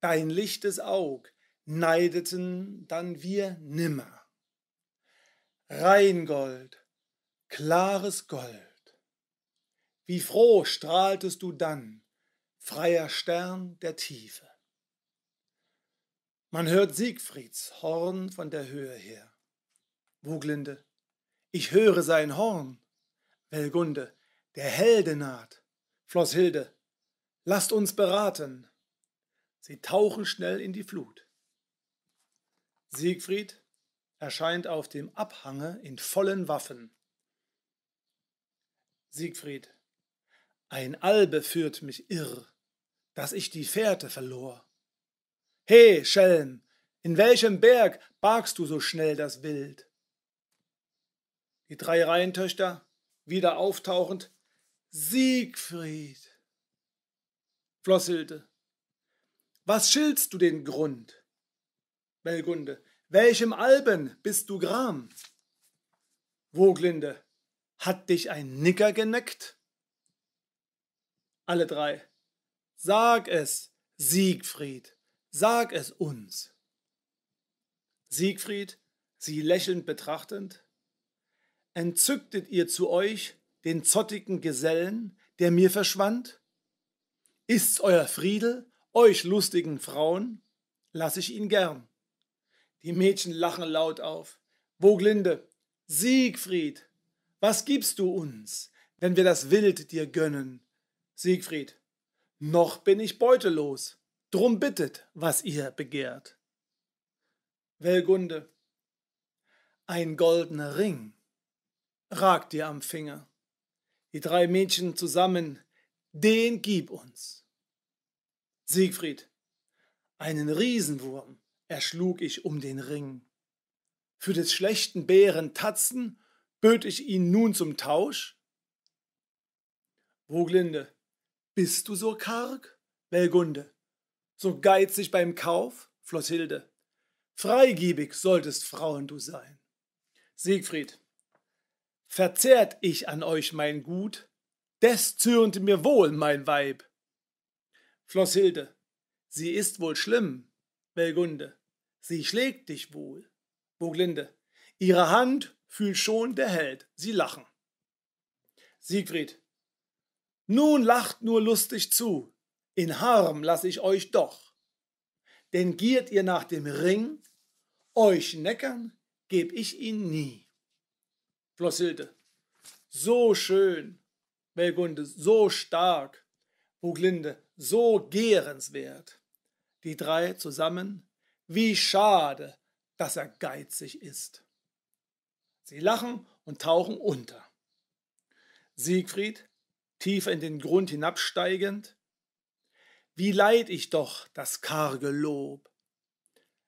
dein lichtes Aug, neideten dann wir nimmer. Reingold, klares Gold. Wie froh strahltest du dann, freier Stern der Tiefe. Man hört Siegfrieds Horn von der Höhe her. Wuglinde, ich höre sein Horn. Welgunde, der Helde naht. Flosshilde, lasst uns beraten. Sie tauchen schnell in die Flut. Siegfried erscheint auf dem Abhange in vollen Waffen. Siegfried, ein Albe führt mich irr, dass ich die Fährte verlor. He, Schelm, in welchem Berg bargst du so schnell das Wild? Die drei Reihentöchter, wieder auftauchend, Siegfried. Flosshilde, was schildst du den Grund? Belgunde, welchem Alben bist du gram? Woglinde, hat dich ein Nicker geneckt? Alle drei. Sag es, Siegfried, sag es uns. Siegfried, sie lächelnd betrachtend. Entzücktet ihr zu euch den zottigen Gesellen, der mir verschwand? Ist's euer Friedel, euch lustigen Frauen? Lass ich ihn gern. Die Mädchen lachen laut auf. Woglinde, Siegfried, was gibst du uns, wenn wir das Wild dir gönnen? Siegfried, noch bin ich beutelos, drum bittet, was ihr begehrt. Welgunde, ein goldener Ring ragt dir am Finger. Die drei Mädchen zusammen, den gib uns. Siegfried, einen Riesenwurm erschlug ich um den Ring. Für des schlechten Bären Tatzen Böt ich ihn nun zum Tausch? Woglinde, bist du so karg? Belgunde, so geizig beim Kauf? Flosshilde, freigebig solltest Frauen du sein. Siegfried, verzehrt ich an euch mein Gut, des zürnte mir wohl mein Weib. Flosshilde, sie ist wohl schlimm. Belgunde, sie schlägt dich wohl. Woglinde, ihre Hand fühlt schon der Held. Sie lachen. Siegfried. Nun lacht nur lustig zu. In Harm lass ich euch doch. Denn giert ihr nach dem Ring, euch neckern geb ich ihn nie. Flosshilde. So schön. Belgunde, so stark. Buglinde, so gärenswert. Die drei zusammen, wie schade, dass er geizig ist. Sie lachen und tauchen unter. Siegfried, tiefer in den Grund hinabsteigend, wie leid ich doch das karge Lob.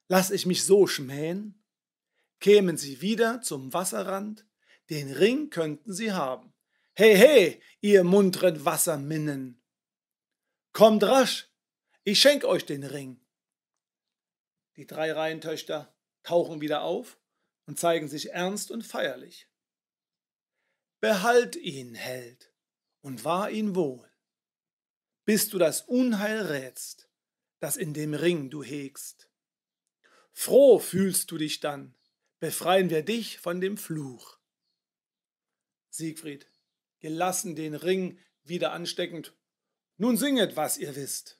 Lass ich mich so schmähen? Kämen sie wieder zum Wasserrand, den Ring könnten sie haben. He, he, ihr muntren Wasserminnen! Kommt rasch, ich schenk euch den Ring. Die drei Reihentöchter tauchen wieder auf und zeigen sich ernst und feierlich. Behalt ihn, Held, und wahr ihn wohl, bis du das Unheil rätst, das in dem Ring du hegst. Froh fühlst du dich dann, befreien wir dich von dem Fluch. Siegfried, gelassen den Ring wieder ansteckend, nun singet, was ihr wisst.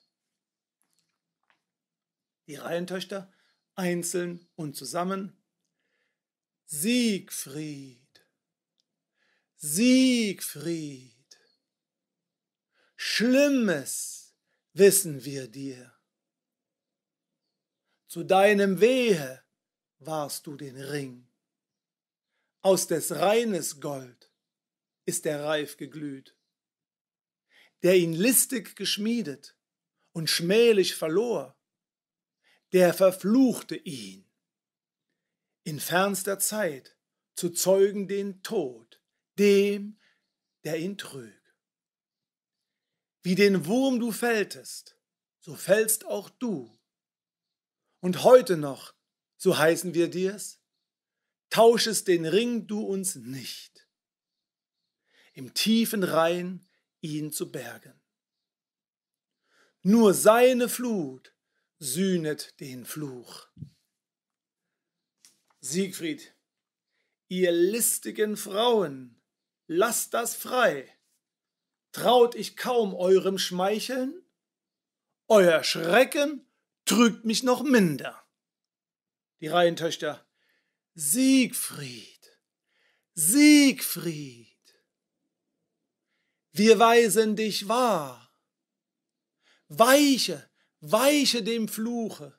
Die Reihentöchter, einzeln und zusammen. Siegfried, Siegfried, Schlimmes wissen wir dir. Zu deinem Wehe warst du den Ring. Aus des Reines Gold ist der reif geglüht. Der ihn listig geschmiedet und schmählich verlor, der verfluchte ihn. In fernster Zeit zu zeugen den Tod, dem, der ihn trüg. Wie den Wurm du fälltest, so fällst auch du. Und heute noch, so heißen wir dir's, tauschest den Ring du uns nicht. Im tiefen Rhein ihn zu bergen. Nur seine Flut sühnet den Fluch. Siegfried, ihr listigen Frauen, lasst das frei. Traut ich kaum eurem Schmeicheln? Euer Schrecken trügt mich noch minder. Die Reihentöchter, Siegfried, Siegfried, wir weisen dich wahr. Weiche, weiche dem Fluche.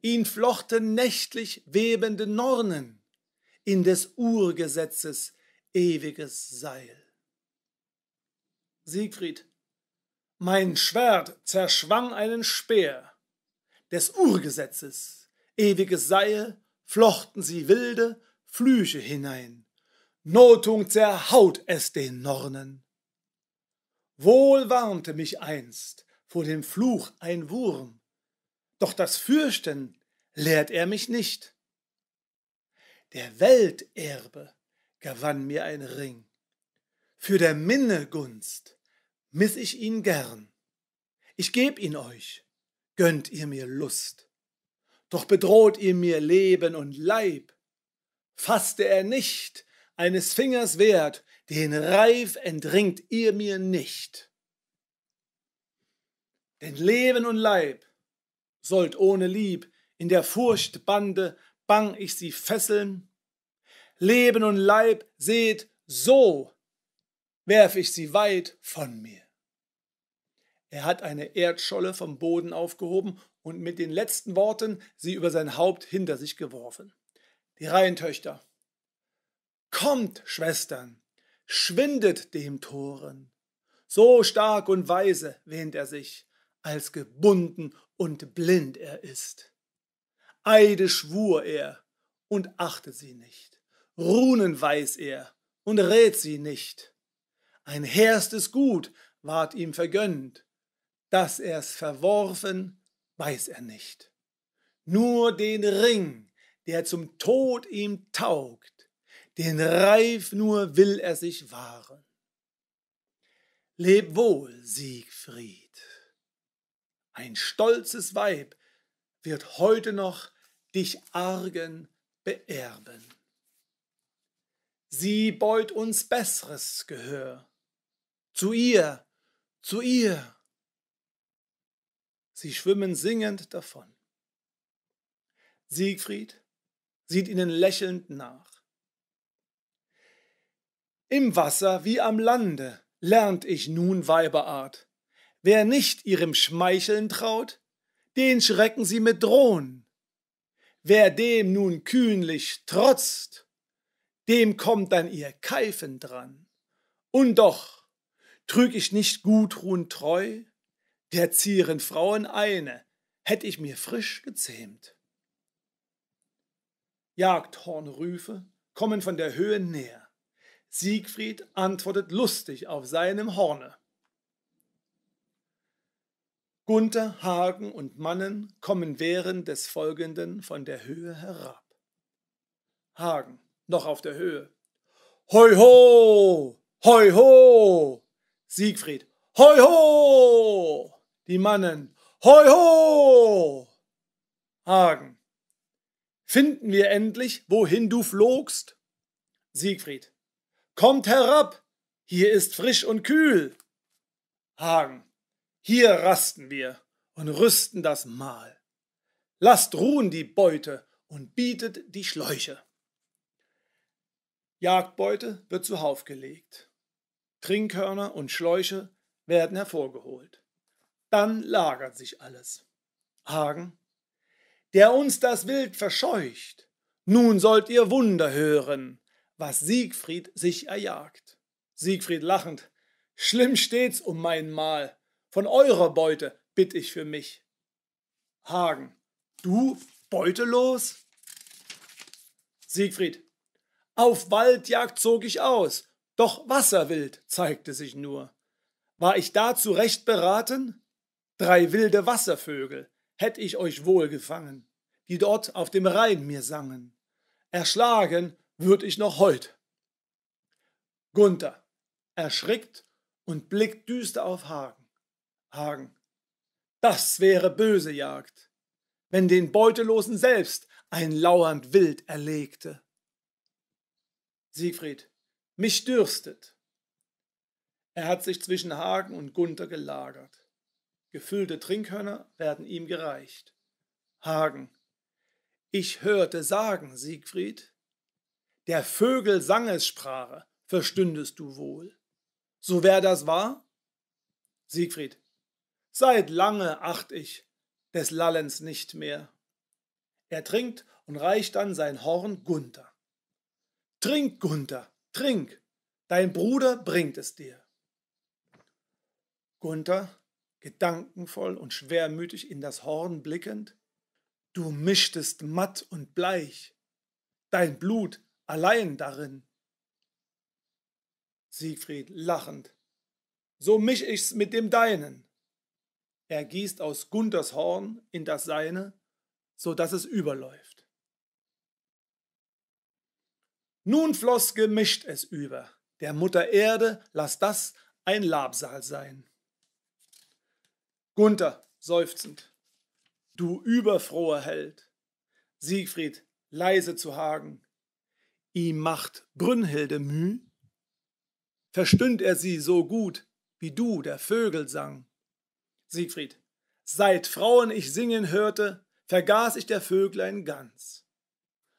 Ihn flochten nächtlich webende Nornen in des Urgesetzes ewiges Seil. Siegfried, mein Schwert zerschwang einen Speer, des Urgesetzes ewiges Seil flochten sie wilde Flüche hinein, Notung zerhaut es den Nornen. Wohl warnte mich einst vor dem Fluch ein Wurm, doch das Fürchten lehrt er mich nicht. Der Welterbe gewann mir ein Ring, für der Minne Gunst miss ich ihn gern. Ich geb ihn euch, gönnt ihr mir Lust, doch bedroht ihr mir Leben und Leib. Fasste er nicht eines Fingers wert, den Reif entringt ihr mir nicht. Denn Leben und Leib sollt ohne Lieb in der Furchtbande bang ich sie fesseln. Leben und Leib seht, so werf ich sie weit von mir. Er hat eine Erdscholle vom Boden aufgehoben und mit den letzten Worten sie über sein Haupt hinter sich geworfen. Die Reihentöchter. Kommt, Schwestern, schwindet dem Toren. So stark und weise wähnt er sich als gebunden und blind er ist. Eide schwur er und achte sie nicht. Runen weiß er und rät sie nicht. Ein herstes Gut ward ihm vergönnt, dass er's verworfen, weiß er nicht. Nur den Ring, der zum Tod ihm taugt, den Reif nur will er sich wahren. Leb wohl, Siegfried. Ein stolzes Weib wird heute noch dich argen beerben. Sie beut uns besseres Gehör. Zu ihr, zu ihr. Sie schwimmen singend davon. Siegfried sieht ihnen lächelnd nach. Im Wasser wie am Lande lernt ich nun Weiberart. Wer nicht ihrem Schmeicheln traut, den schrecken sie mit Drohn. Wer dem nun kühnlich trotzt, dem kommt dann ihr Keifen dran. Und doch trüg ich nicht Gudrun treu, der zieren Frauen eine, hätt ich mir frisch gezähmt. Jagdhornrüfe kommen von der Höhe näher. Siegfried antwortet lustig auf seinem Horne. Gunther, Hagen und Mannen kommen während des Folgenden von der Höhe herab. Hagen, noch auf der Höhe. Hoi ho! Hoi ho! Siegfried. Hoi ho! Die Mannen. Hoi ho! Hagen. Finden wir endlich, wohin du flogst? Siegfried. Kommt herab, hier ist frisch und kühl. Hagen. Hier rasten wir und rüsten das Mahl. Lasst ruhen die Beute und bietet die Schläuche. Jagdbeute wird zuhauf gelegt. Trinkhörner und Schläuche werden hervorgeholt. Dann lagert sich alles. Hagen, der uns das Wild verscheucht, nun sollt ihr Wunder hören, was Siegfried sich erjagt. Siegfried lachend, schlimm steht's um mein Mahl, von eurer Beute bitt ich für mich. Hagen, du beutelos? Siegfried, auf Waldjagd zog ich aus, doch Wasserwild zeigte sich nur. War ich dazu recht beraten? Drei wilde Wasservögel hätt ich euch wohl gefangen, die dort auf dem Rhein mir sangen. Erschlagen würd ich noch heut. Gunther erschrickt und blickt düster auf Hagen. Hagen, das wäre böse Jagd, wenn den Beutelosen selbst ein lauernd Wild erlegte. Siegfried, mich dürstet. Er hat sich zwischen Hagen und Gunther gelagert. Gefüllte Trinkhörner werden ihm gereicht. Hagen, ich hörte sagen, Siegfried, der Vögel Sangesprache verstündest du wohl. So wär das wahr? Siegfried, seit lange acht ich des Lallens nicht mehr. Er trinkt und reicht dann sein Horn Gunther. Trink, Gunther, trink, dein Bruder bringt es dir. Gunther, gedankenvoll und schwermütig in das Horn blickend, du mischtest matt und bleich, dein Blut allein darin. Siegfried lachend, so misch ich's mit dem deinen. Er gießt aus Gunthers Horn in das seine, so dass es überläuft. Nun floss gemischt es über. Der Mutter Erde lass das ein Labsal sein. Gunther seufzend, du überfroher Held. Siegfried leise zu Hagen, ihm macht Brünnhilde Müh. Verstünd er sie so gut, wie du der Vögel sang. Siegfried, seit Frauen ich singen hörte, vergaß ich der Vöglein ganz.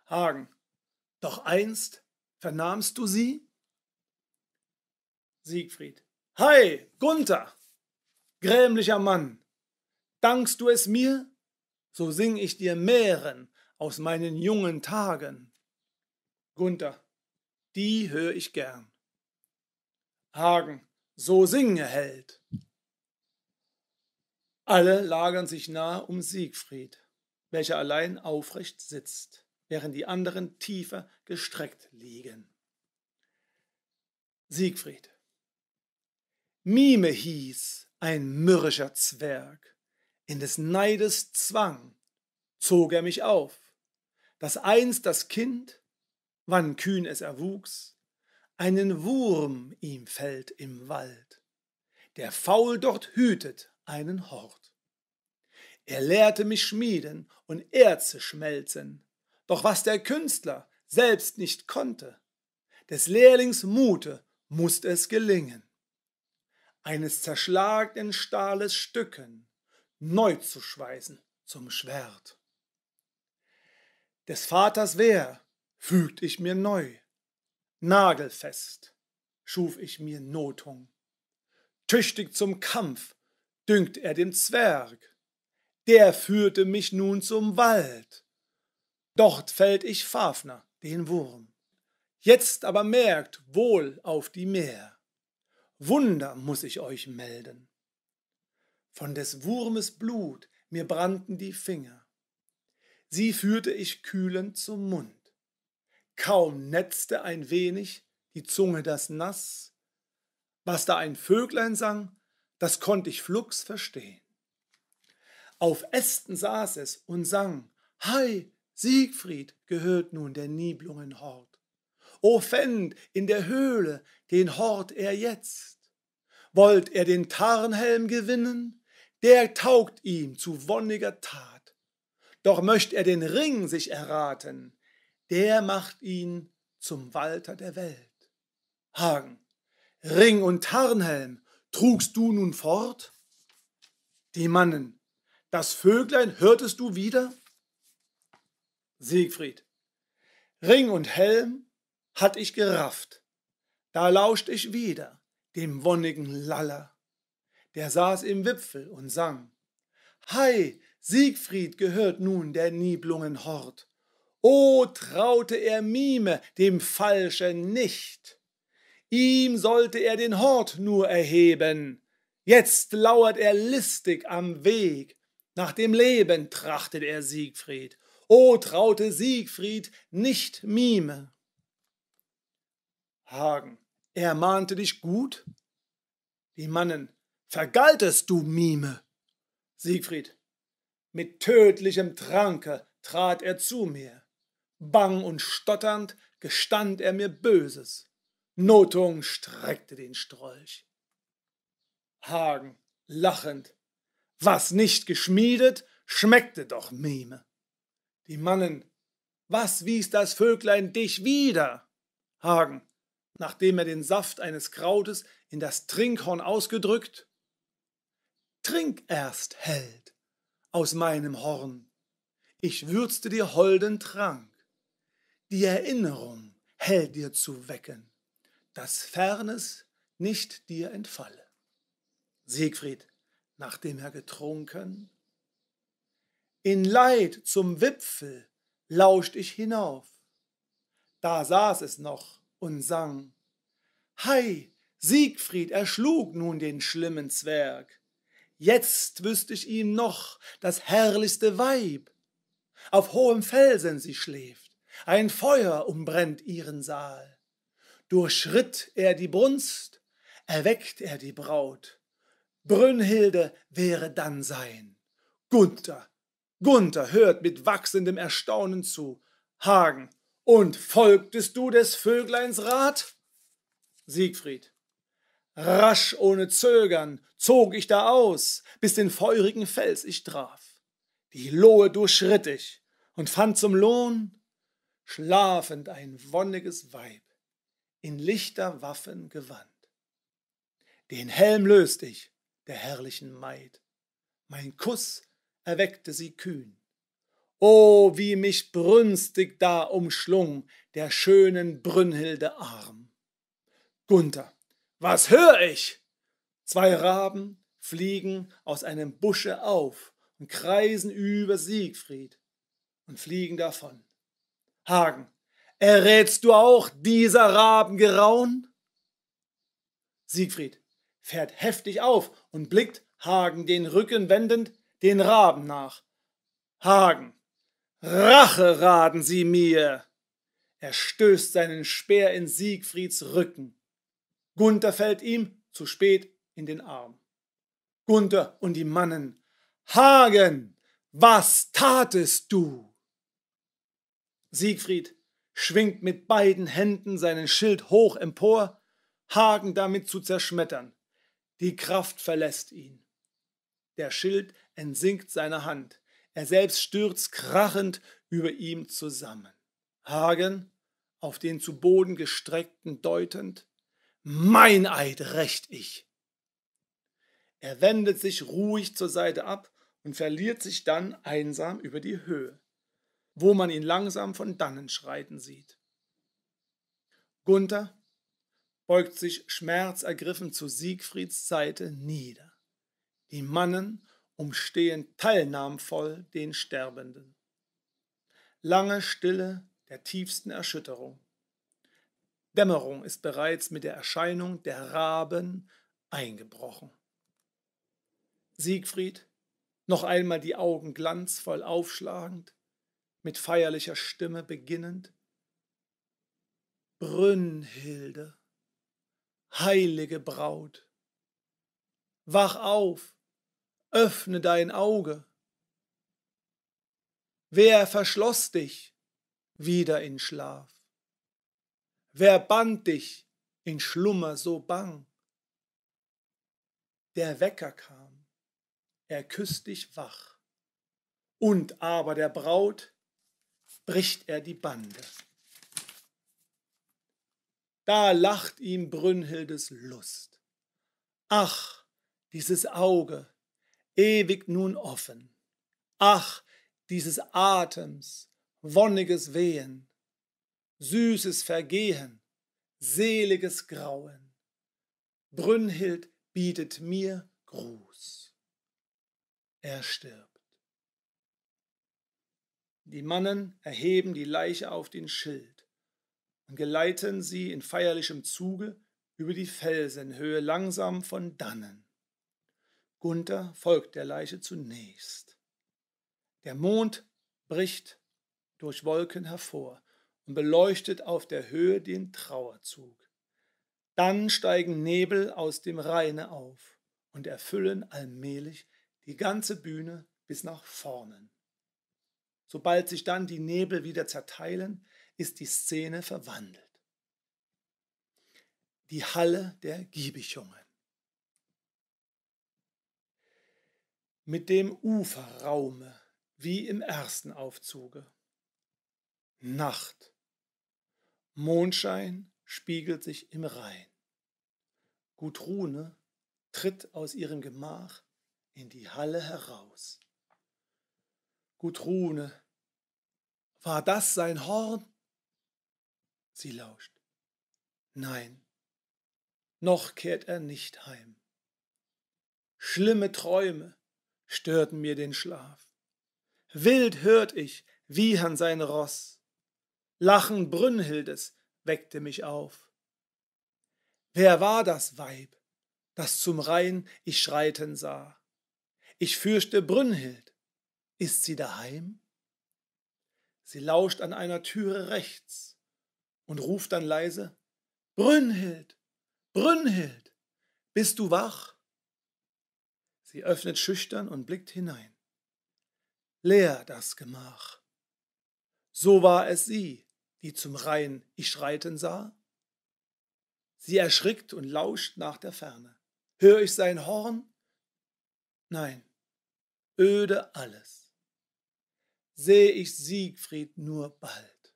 Hagen, doch einst vernahmst du sie? Siegfried. Hei, Gunther, grämlicher Mann, dankst du es mir, so sing ich dir Mähren aus meinen jungen Tagen. Gunther, die hör ich gern. Hagen, so singe, Held. Alle lagern sich nahe um Siegfried, welcher allein aufrecht sitzt während die anderen tiefer gestreckt liegen. Siegfried. Mime hieß ein mürrischer Zwerg, in des Neides Zwang zog er mich auf, dass einst das Kind, wann kühn es erwuchs, einen Wurm ihm fällt im Wald, der faul dort hütet einen Hort. Er lehrte mich schmieden und Erze schmelzen, doch was der Künstler selbst nicht konnte, des Lehrlings Mute musst es gelingen, eines zerschlagenen Stahles Stücken neu zu schweißen zum Schwert. Des Vaters Wehr fügt ich mir neu, nagelfest schuf ich mir Notung. Tüchtig zum Kampf dünkt er den Zwerg, der führte mich nun zum Wald, Dort fällt ich Fafner, den Wurm. Jetzt aber merkt wohl auf die Meer. Wunder muss ich euch melden. Von des Wurmes Blut mir brannten die Finger. Sie führte ich kühlend zum Mund. Kaum netzte ein wenig die Zunge das Nass. Was da ein Vöglein sang, das konnt ich flugs verstehen. Auf Ästen saß es und sang, Hei, Siegfried gehört nun der Niblungenhort. O fänd in der Höhle den Hort er jetzt. Wollt er den Tarnhelm gewinnen, der taugt ihm zu wonniger Tat. Doch möcht er den Ring sich erraten, der macht ihn zum Walter der Welt. Hagen, Ring und Tarnhelm trugst du nun fort? Die Mannen, das Vöglein hörtest du wieder? Siegfried, Ring und Helm hatt ich gerafft, da lauscht ich wieder dem wonnigen Laller. Der saß im Wipfel und sang. Hei, Siegfried gehört nun der Niblungenhort. O traute er Mime dem Falschen nicht. Ihm sollte er den Hort nur erheben. Jetzt lauert er listig am Weg. Nach dem Leben trachtet er Siegfried. O traute Siegfried nicht Mime. Hagen, er mahnte dich gut? Die Mannen, vergaltest du Mime? Siegfried, mit tödlichem Tranke trat er zu mir. Bang und stotternd gestand er mir Böses. Notung streckte den Strolch. Hagen, lachend, was nicht geschmiedet, schmeckte doch Mime. Die Mannen, was wies das Vöglein dich wieder? Hagen, nachdem er den Saft eines Krautes in das Trinkhorn ausgedrückt. Trink erst, Held, aus meinem Horn. Ich würzte dir holden Trank. Die Erinnerung hell dir zu wecken dass Fernes nicht dir entfalle. Siegfried, nachdem er getrunken, in Leid zum Wipfel lauscht ich hinauf. Da saß es noch und sang, Hei, Siegfried erschlug nun den schlimmen Zwerg. Jetzt wüsst ich ihm noch das herrlichste Weib. Auf hohem Felsen sie schläft, ein Feuer umbrennt ihren Saal. Durchschritt er die Brunst, erweckt er die Braut. Brünnhilde wäre dann sein. Gunther, Gunther hört mit wachsendem Erstaunen zu. Hagen, und folgtest du des Vögleins Rat? Siegfried, rasch ohne Zögern zog ich da aus, bis den feurigen Fels ich traf. Die Lohe durchschritt ich und fand zum Lohn schlafend ein wonniges Weib in lichter Waffen gewandt. Den Helm löst ich, der herrlichen Maid. Mein Kuss erweckte sie kühn. O, wie mich brünstig da umschlung der schönen Brünnhilde Arm. Gunther, was hör ich? Zwei Raben fliegen aus einem Busche auf und kreisen über Siegfried und fliegen davon. Hagen, Errätst du auch dieser Raben Geraun? Siegfried fährt heftig auf und blickt Hagen den Rücken wendend den Raben nach. Hagen, Rache raten Sie mir! Er stößt seinen Speer in Siegfrieds Rücken. Gunther fällt ihm zu spät in den Arm. Gunther und die Mannen. Hagen, was tatest du? Siegfried schwingt mit beiden Händen seinen Schild hoch empor, Hagen damit zu zerschmettern. Die Kraft verlässt ihn. Der Schild entsinkt seiner Hand, er selbst stürzt krachend über ihm zusammen. Hagen, auf den zu Boden gestreckten deutend, Mein Eid rächt ich. Er wendet sich ruhig zur Seite ab und verliert sich dann einsam über die Höhe wo man ihn langsam von dannen schreiten sieht. Gunther beugt sich schmerzergriffen zu Siegfrieds Seite nieder. Die Mannen umstehen teilnahmvoll den Sterbenden. Lange Stille der tiefsten Erschütterung. Dämmerung ist bereits mit der Erscheinung der Raben eingebrochen. Siegfried, noch einmal die Augen glanzvoll aufschlagend, mit feierlicher Stimme beginnend. Brünnhilde, heilige Braut, wach auf, öffne dein Auge. Wer verschloss dich wieder in Schlaf? Wer band dich in Schlummer so bang? Der Wecker kam, er küsst dich wach, und aber der Braut bricht er die Bande. Da lacht ihm Brünnhildes Lust. Ach, dieses Auge, ewig nun offen. Ach, dieses Atems, wonniges Wehen, süßes Vergehen, seliges Grauen. Brünnhild bietet mir Gruß. Er stirbt. Die Mannen erheben die Leiche auf den Schild und geleiten sie in feierlichem Zuge über die Felsenhöhe langsam von dannen. Gunther folgt der Leiche zunächst. Der Mond bricht durch Wolken hervor und beleuchtet auf der Höhe den Trauerzug. Dann steigen Nebel aus dem Rheine auf und erfüllen allmählich die ganze Bühne bis nach vornen. Sobald sich dann die Nebel wieder zerteilen, ist die Szene verwandelt. Die Halle der Giebichungen. Mit dem Uferraume wie im ersten Aufzuge. Nacht. Mondschein spiegelt sich im Rhein. Gudrune tritt aus ihrem Gemach in die Halle heraus. Gudrune, war das sein Horn? Sie lauscht. Nein, noch kehrt er nicht heim. Schlimme Träume störten mir den Schlaf. Wild hört ich, wiehern sein Ross. Lachen Brünnhildes weckte mich auf. Wer war das Weib, das zum Rhein ich schreiten sah? Ich fürchte Brünnhild, ist sie daheim? Sie lauscht an einer Türe rechts und ruft dann leise Brünnhild, Brünnhild, bist du wach? Sie öffnet schüchtern und blickt hinein. Leer das Gemach. So war es sie, die zum Rhein ich schreiten sah. Sie erschrickt und lauscht nach der Ferne. Hör ich sein Horn? Nein, öde alles sehe ich Siegfried nur bald.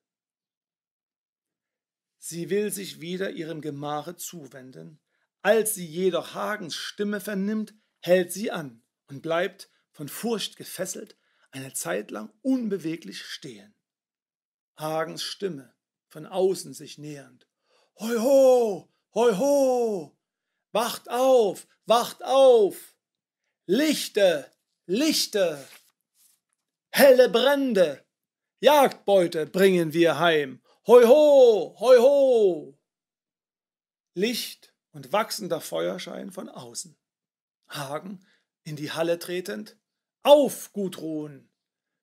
Sie will sich wieder ihrem Gemache zuwenden, als sie jedoch Hagens Stimme vernimmt, hält sie an und bleibt, von Furcht gefesselt, eine Zeit lang unbeweglich stehen. Hagens Stimme, von außen sich nähernd. Hoi ho, hoi ho, wacht auf, wacht auf, Lichte, Lichte. Helle Brände, Jagdbeute bringen wir heim. Hoi ho, hoi ho. Licht und wachsender Feuerschein von außen. Hagen in die Halle tretend. Auf, Gudrun!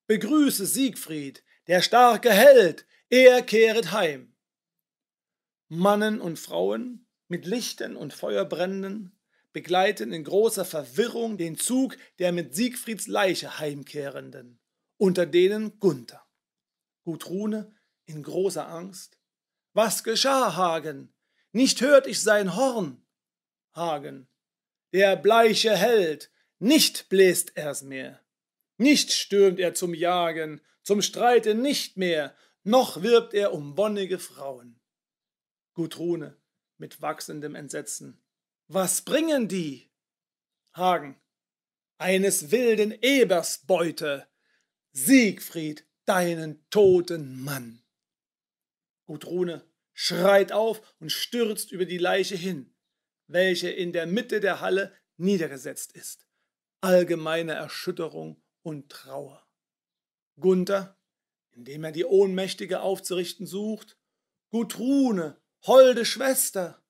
Begrüße Siegfried, der starke Held, er kehret heim. Mannen und Frauen mit Lichten und Feuerbränden begleiten in großer Verwirrung den Zug der mit Siegfrieds Leiche heimkehrenden unter denen Gunther. Gudrune in großer Angst. Was geschah, Hagen? Nicht hört ich sein Horn. Hagen, der bleiche Held, nicht bläst er's mehr. Nicht stürmt er zum Jagen, zum Streite nicht mehr, noch wirbt er um wonnige Frauen. Gudrune mit wachsendem Entsetzen. Was bringen die? Hagen, eines wilden Ebers Beute, Siegfried, deinen toten Mann. Gudrune schreit auf und stürzt über die Leiche hin, welche in der Mitte der Halle niedergesetzt ist. Allgemeine Erschütterung und Trauer. Gunther, indem er die Ohnmächtige aufzurichten sucht, Gudrune, holde Schwester,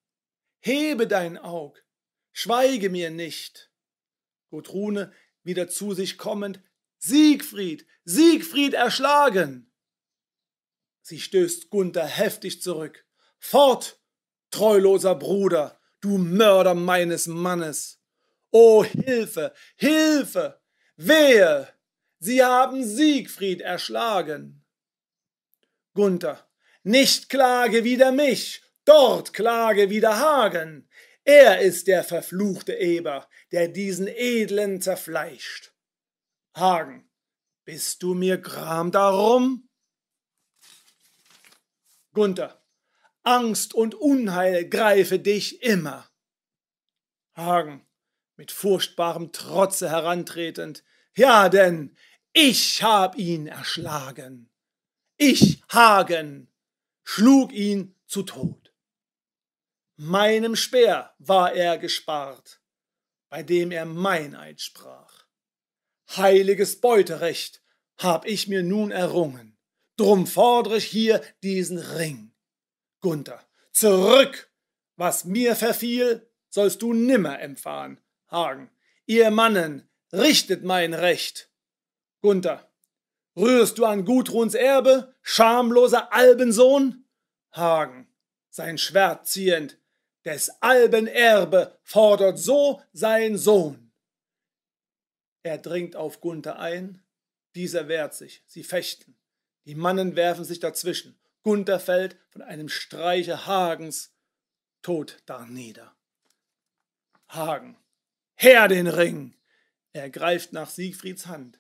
hebe dein Aug, schweige mir nicht. Gudrune wieder zu sich kommend, Siegfried, Siegfried erschlagen! Sie stößt Gunther heftig zurück. Fort, treuloser Bruder, du Mörder meines Mannes! O Hilfe, Hilfe, wehe! Sie haben Siegfried erschlagen. Gunther, nicht klage wider mich, dort klage wider Hagen. Er ist der verfluchte Eber, der diesen Edlen zerfleischt. Hagen, bist du mir gram darum? Gunther, Angst und Unheil greife dich immer. Hagen, mit furchtbarem Trotze herantretend, ja denn, ich hab ihn erschlagen. Ich, Hagen, schlug ihn zu Tod. Meinem Speer war er gespart, bei dem er Meineid sprach. Heiliges Beuterecht hab ich mir nun errungen. Drum fordre ich hier diesen Ring. Gunther, zurück! Was mir verfiel, sollst du nimmer empfahen. Hagen, ihr Mannen, richtet mein Recht. Gunther, rührst du an Gudruns Erbe, schamloser Albensohn? Hagen, sein Schwert ziehend, des Alben Erbe fordert so sein Sohn. Er dringt auf Gunther ein, dieser wehrt sich, sie fechten. Die Mannen werfen sich dazwischen. Gunther fällt von einem Streiche Hagens tot darnieder. Hagen, her den Ring! Er greift nach Siegfrieds Hand.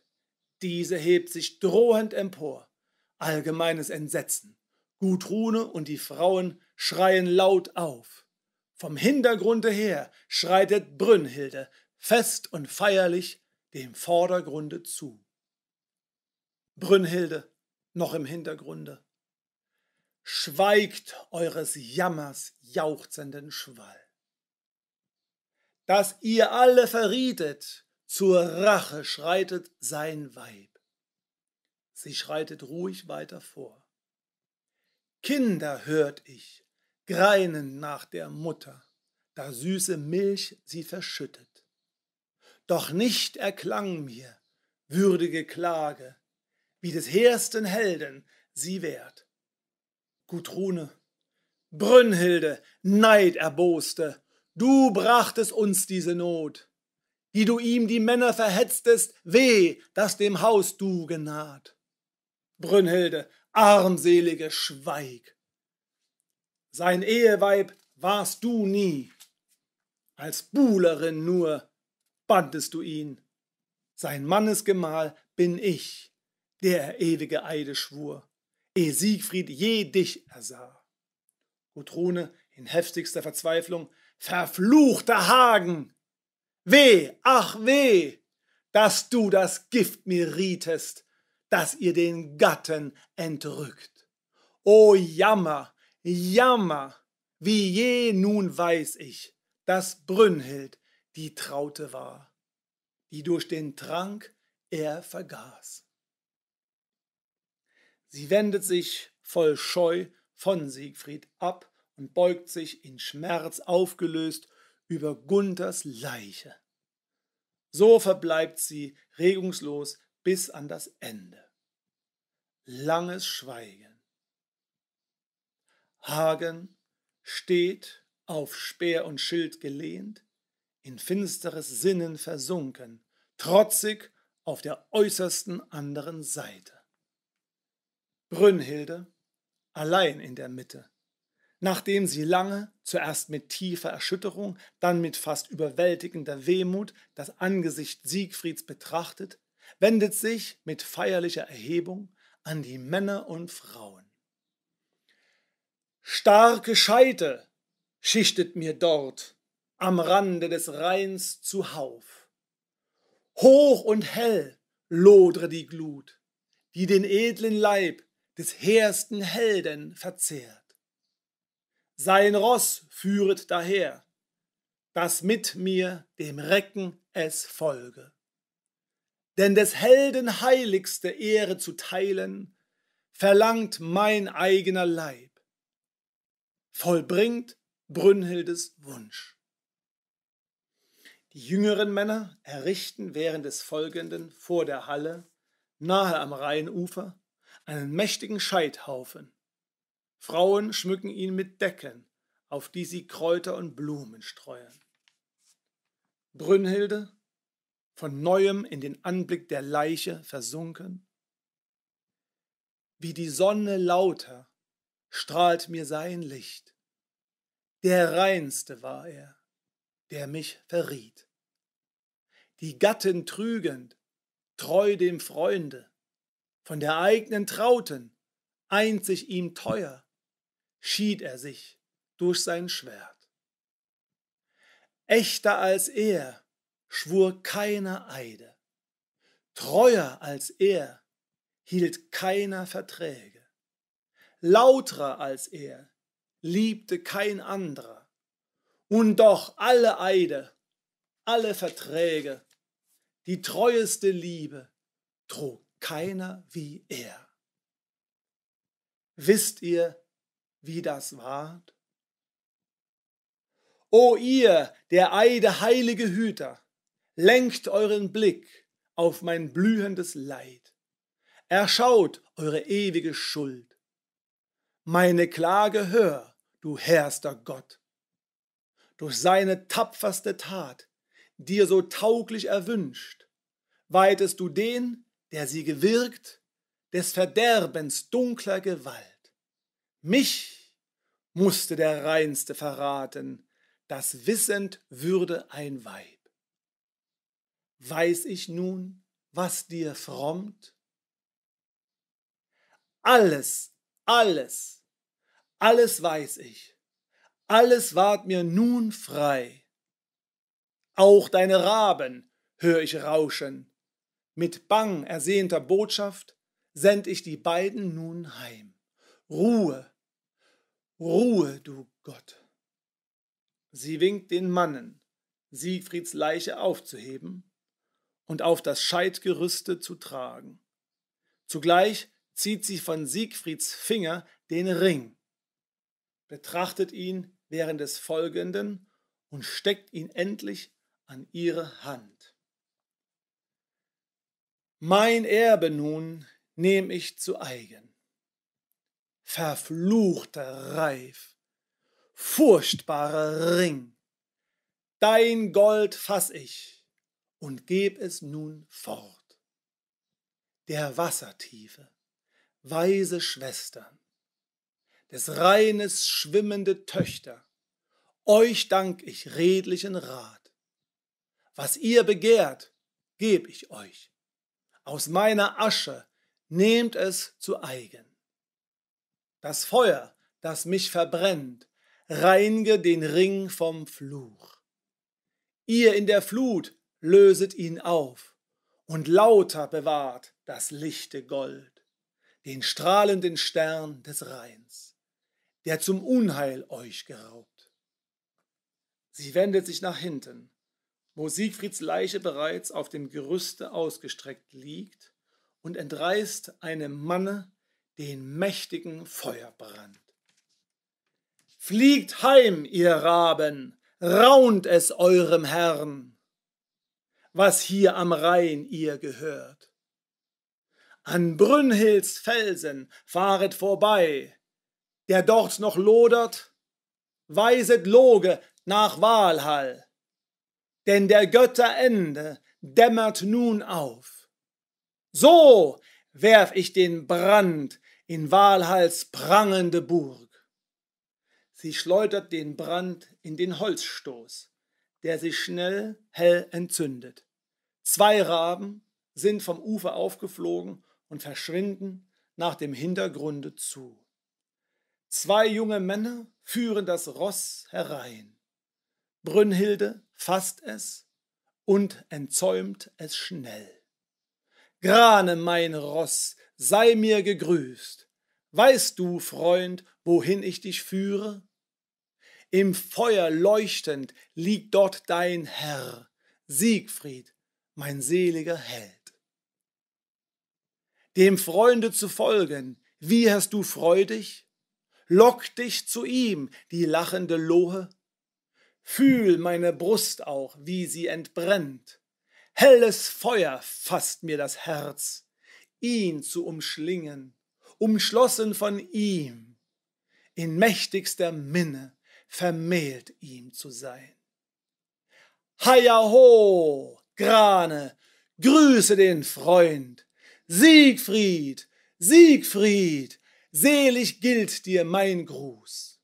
Diese hebt sich drohend empor. Allgemeines Entsetzen. Gudrune und die Frauen schreien laut auf. Vom Hintergrunde her schreitet Brünnhilde fest und feierlich dem Vordergrunde zu. Brünnhilde noch im Hintergrunde. Schweigt eures Jammers jauchzenden Schwall. Dass ihr alle verrietet, zur Rache schreitet sein Weib. Sie schreitet ruhig weiter vor. Kinder hört ich, greinen nach der Mutter, da süße Milch sie verschüttet. Doch nicht erklang mir würdige Klage, wie des hehrsten Helden sie wehrt. Gudrune, Brünnhilde, Neid erboste, du brachtest uns diese Not, die du ihm die Männer verhetztest, weh, dass dem Haus du genaht. Brünnhilde, armselige, schweig. Sein Eheweib warst du nie, als Buhlerin nur bandest du ihn. Sein Mannesgemahl bin ich, der ewige Eide schwur, ehe Siegfried je dich ersah. Gudrune in heftigster Verzweiflung, verfluchter Hagen! Weh, ach weh, dass du das Gift mir rietest, dass ihr den Gatten entrückt. O Jammer, Jammer, wie je nun weiß ich, dass Brünnhild die Traute war, die durch den Trank er vergaß. Sie wendet sich voll Scheu von Siegfried ab und beugt sich in Schmerz aufgelöst über Gunthers Leiche. So verbleibt sie regungslos bis an das Ende. Langes Schweigen. Hagen steht auf Speer und Schild gelehnt, in finsteres Sinnen versunken, trotzig auf der äußersten anderen Seite. Brünnhilde allein in der Mitte. Nachdem sie lange, zuerst mit tiefer Erschütterung, dann mit fast überwältigender Wehmut das Angesicht Siegfrieds betrachtet, wendet sich mit feierlicher Erhebung an die Männer und Frauen. Starke Scheite schichtet mir dort am Rande des Rheins zuhauf. Hoch und hell lodre die Glut, die den edlen Leib des hehrsten Helden verzehrt. Sein Ross führet daher, dass mit mir dem Recken es folge. Denn des Helden heiligste Ehre zu teilen, verlangt mein eigener Leib. vollbringt Brünnhildes Wunsch. Die jüngeren Männer errichten während des Folgenden vor der Halle, nahe am Rheinufer, einen mächtigen Scheithaufen. Frauen schmücken ihn mit Decken, auf die sie Kräuter und Blumen streuen. Brünnhilde, von neuem in den Anblick der Leiche versunken, wie die Sonne lauter strahlt mir sein Licht. Der reinste war er, der mich verriet. Die Gattin trügend, treu dem Freunde, von der eignen Trauten, einzig ihm teuer, schied er sich durch sein Schwert. Echter als er schwur keiner Eide, treuer als er hielt keiner Verträge, lautrer als er liebte kein anderer, und doch alle Eide, alle Verträge, die treueste Liebe trug keiner wie er. Wisst ihr, wie das ward? O ihr, der Eide heilige Hüter, lenkt euren Blick auf mein blühendes Leid. Erschaut eure ewige Schuld. Meine Klage hör, du herrster Gott. Durch seine tapferste Tat, dir so tauglich erwünscht, weitest du den, der sie gewirkt, des Verderbens dunkler Gewalt. Mich musste der Reinste verraten, das wissend würde ein Weib. Weiß ich nun, was dir frommt? Alles, alles, alles weiß ich, alles ward mir nun frei. Auch deine Raben hör ich rauschen, mit bang ersehnter Botschaft send ich die beiden nun heim. Ruhe, Ruhe, du Gott. Sie winkt den Mannen, Siegfrieds Leiche aufzuheben und auf das Scheidgerüste zu tragen. Zugleich zieht sie von Siegfrieds Finger den Ring, betrachtet ihn während des Folgenden und steckt ihn endlich an ihre Hand. Mein Erbe nun nehm ich zu eigen. Verfluchter Reif, furchtbarer Ring. Dein Gold fass ich und geb es nun fort. Der Wassertiefe, weise Schwestern, des Rheines schwimmende Töchter, euch dank ich redlichen Rat. Was ihr begehrt, geb ich euch. Aus meiner Asche nehmt es zu eigen. Das Feuer, das mich verbrennt, reinge den Ring vom Fluch. Ihr in der Flut löset ihn auf und lauter bewahrt das lichte Gold, den strahlenden Stern des Rheins, der zum Unheil euch geraubt. Sie wendet sich nach hinten, wo Siegfrieds Leiche bereits auf dem Gerüste ausgestreckt liegt und entreißt einem Manne den mächtigen Feuerbrand. Fliegt heim, ihr Raben, raunt es eurem Herrn, was hier am Rhein ihr gehört. An Brünnhilds Felsen fahret vorbei, der dort noch lodert, weiset Loge nach Walhall, denn der Götter Ende dämmert nun auf. So werf ich den Brand in Walhalls prangende Burg. Sie schleudert den Brand in den Holzstoß, der sich schnell hell entzündet. Zwei Raben sind vom Ufer aufgeflogen und verschwinden nach dem Hintergrunde zu. Zwei junge Männer führen das Ross herein. Brünnhilde fasst es und entzäumt es schnell. Grane, mein Ross, sei mir gegrüßt. Weißt du, Freund, wohin ich dich führe? Im Feuer leuchtend liegt dort dein Herr, Siegfried, mein seliger Held. Dem Freunde zu folgen, wie hast du freudig? Lock dich zu ihm, die lachende Lohe. Fühl meine Brust auch, wie sie entbrennt. Helles Feuer fasst mir das Herz, ihn zu umschlingen, umschlossen von ihm, in mächtigster Minne vermählt ihm zu sein. Heia ho, Grane, grüße den Freund. Siegfried, Siegfried, selig gilt dir mein Gruß.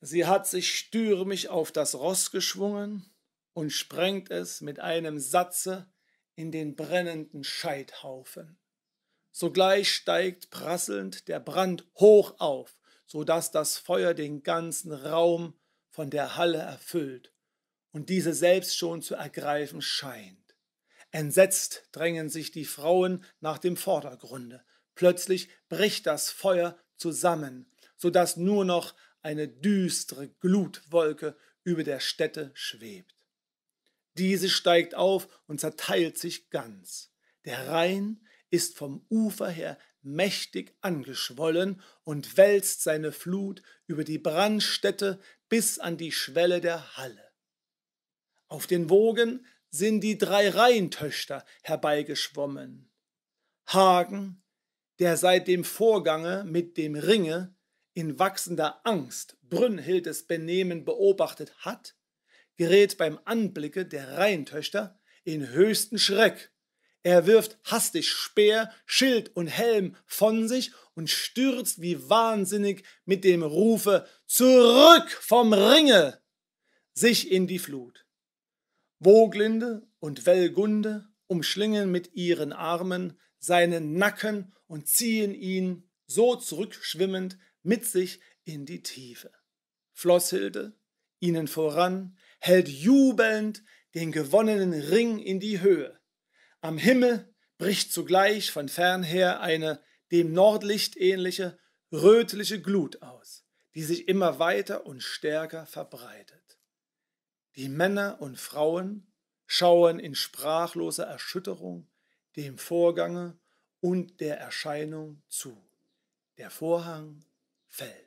Sie hat sich stürmisch auf das Ross geschwungen und sprengt es mit einem Satze in den brennenden Scheithaufen. Sogleich steigt prasselnd der Brand hoch auf, so dass das Feuer den ganzen Raum von der Halle erfüllt und diese selbst schon zu ergreifen scheint. Entsetzt drängen sich die Frauen nach dem Vordergrunde. Plötzlich bricht das Feuer zusammen, so dass nur noch eine düstere Glutwolke über der Stätte schwebt. Diese steigt auf und zerteilt sich ganz. Der Rhein ist vom Ufer her mächtig angeschwollen und wälzt seine Flut über die Brandstätte bis an die Schwelle der Halle. Auf den Wogen sind die drei Rheintöchter herbeigeschwommen. Hagen, der seit dem Vorgange mit dem Ringe in wachsender Angst Brünnhildes Benehmen beobachtet hat, gerät beim Anblicke der Rheintöchter in höchsten Schreck. Er wirft hastig Speer, Schild und Helm von sich und stürzt wie wahnsinnig mit dem Rufe Zurück vom Ringe sich in die Flut. Woglinde und Wellgunde umschlingen mit ihren Armen seinen Nacken und ziehen ihn, so zurückschwimmend, mit sich in die Tiefe. Flosshilde, ihnen voran, hält jubelnd den gewonnenen Ring in die Höhe. Am Himmel bricht zugleich von fernher eine dem Nordlicht ähnliche, rötliche Glut aus, die sich immer weiter und stärker verbreitet. Die Männer und Frauen schauen in sprachloser Erschütterung dem Vorgange und der Erscheinung zu. Der Vorhang fällt.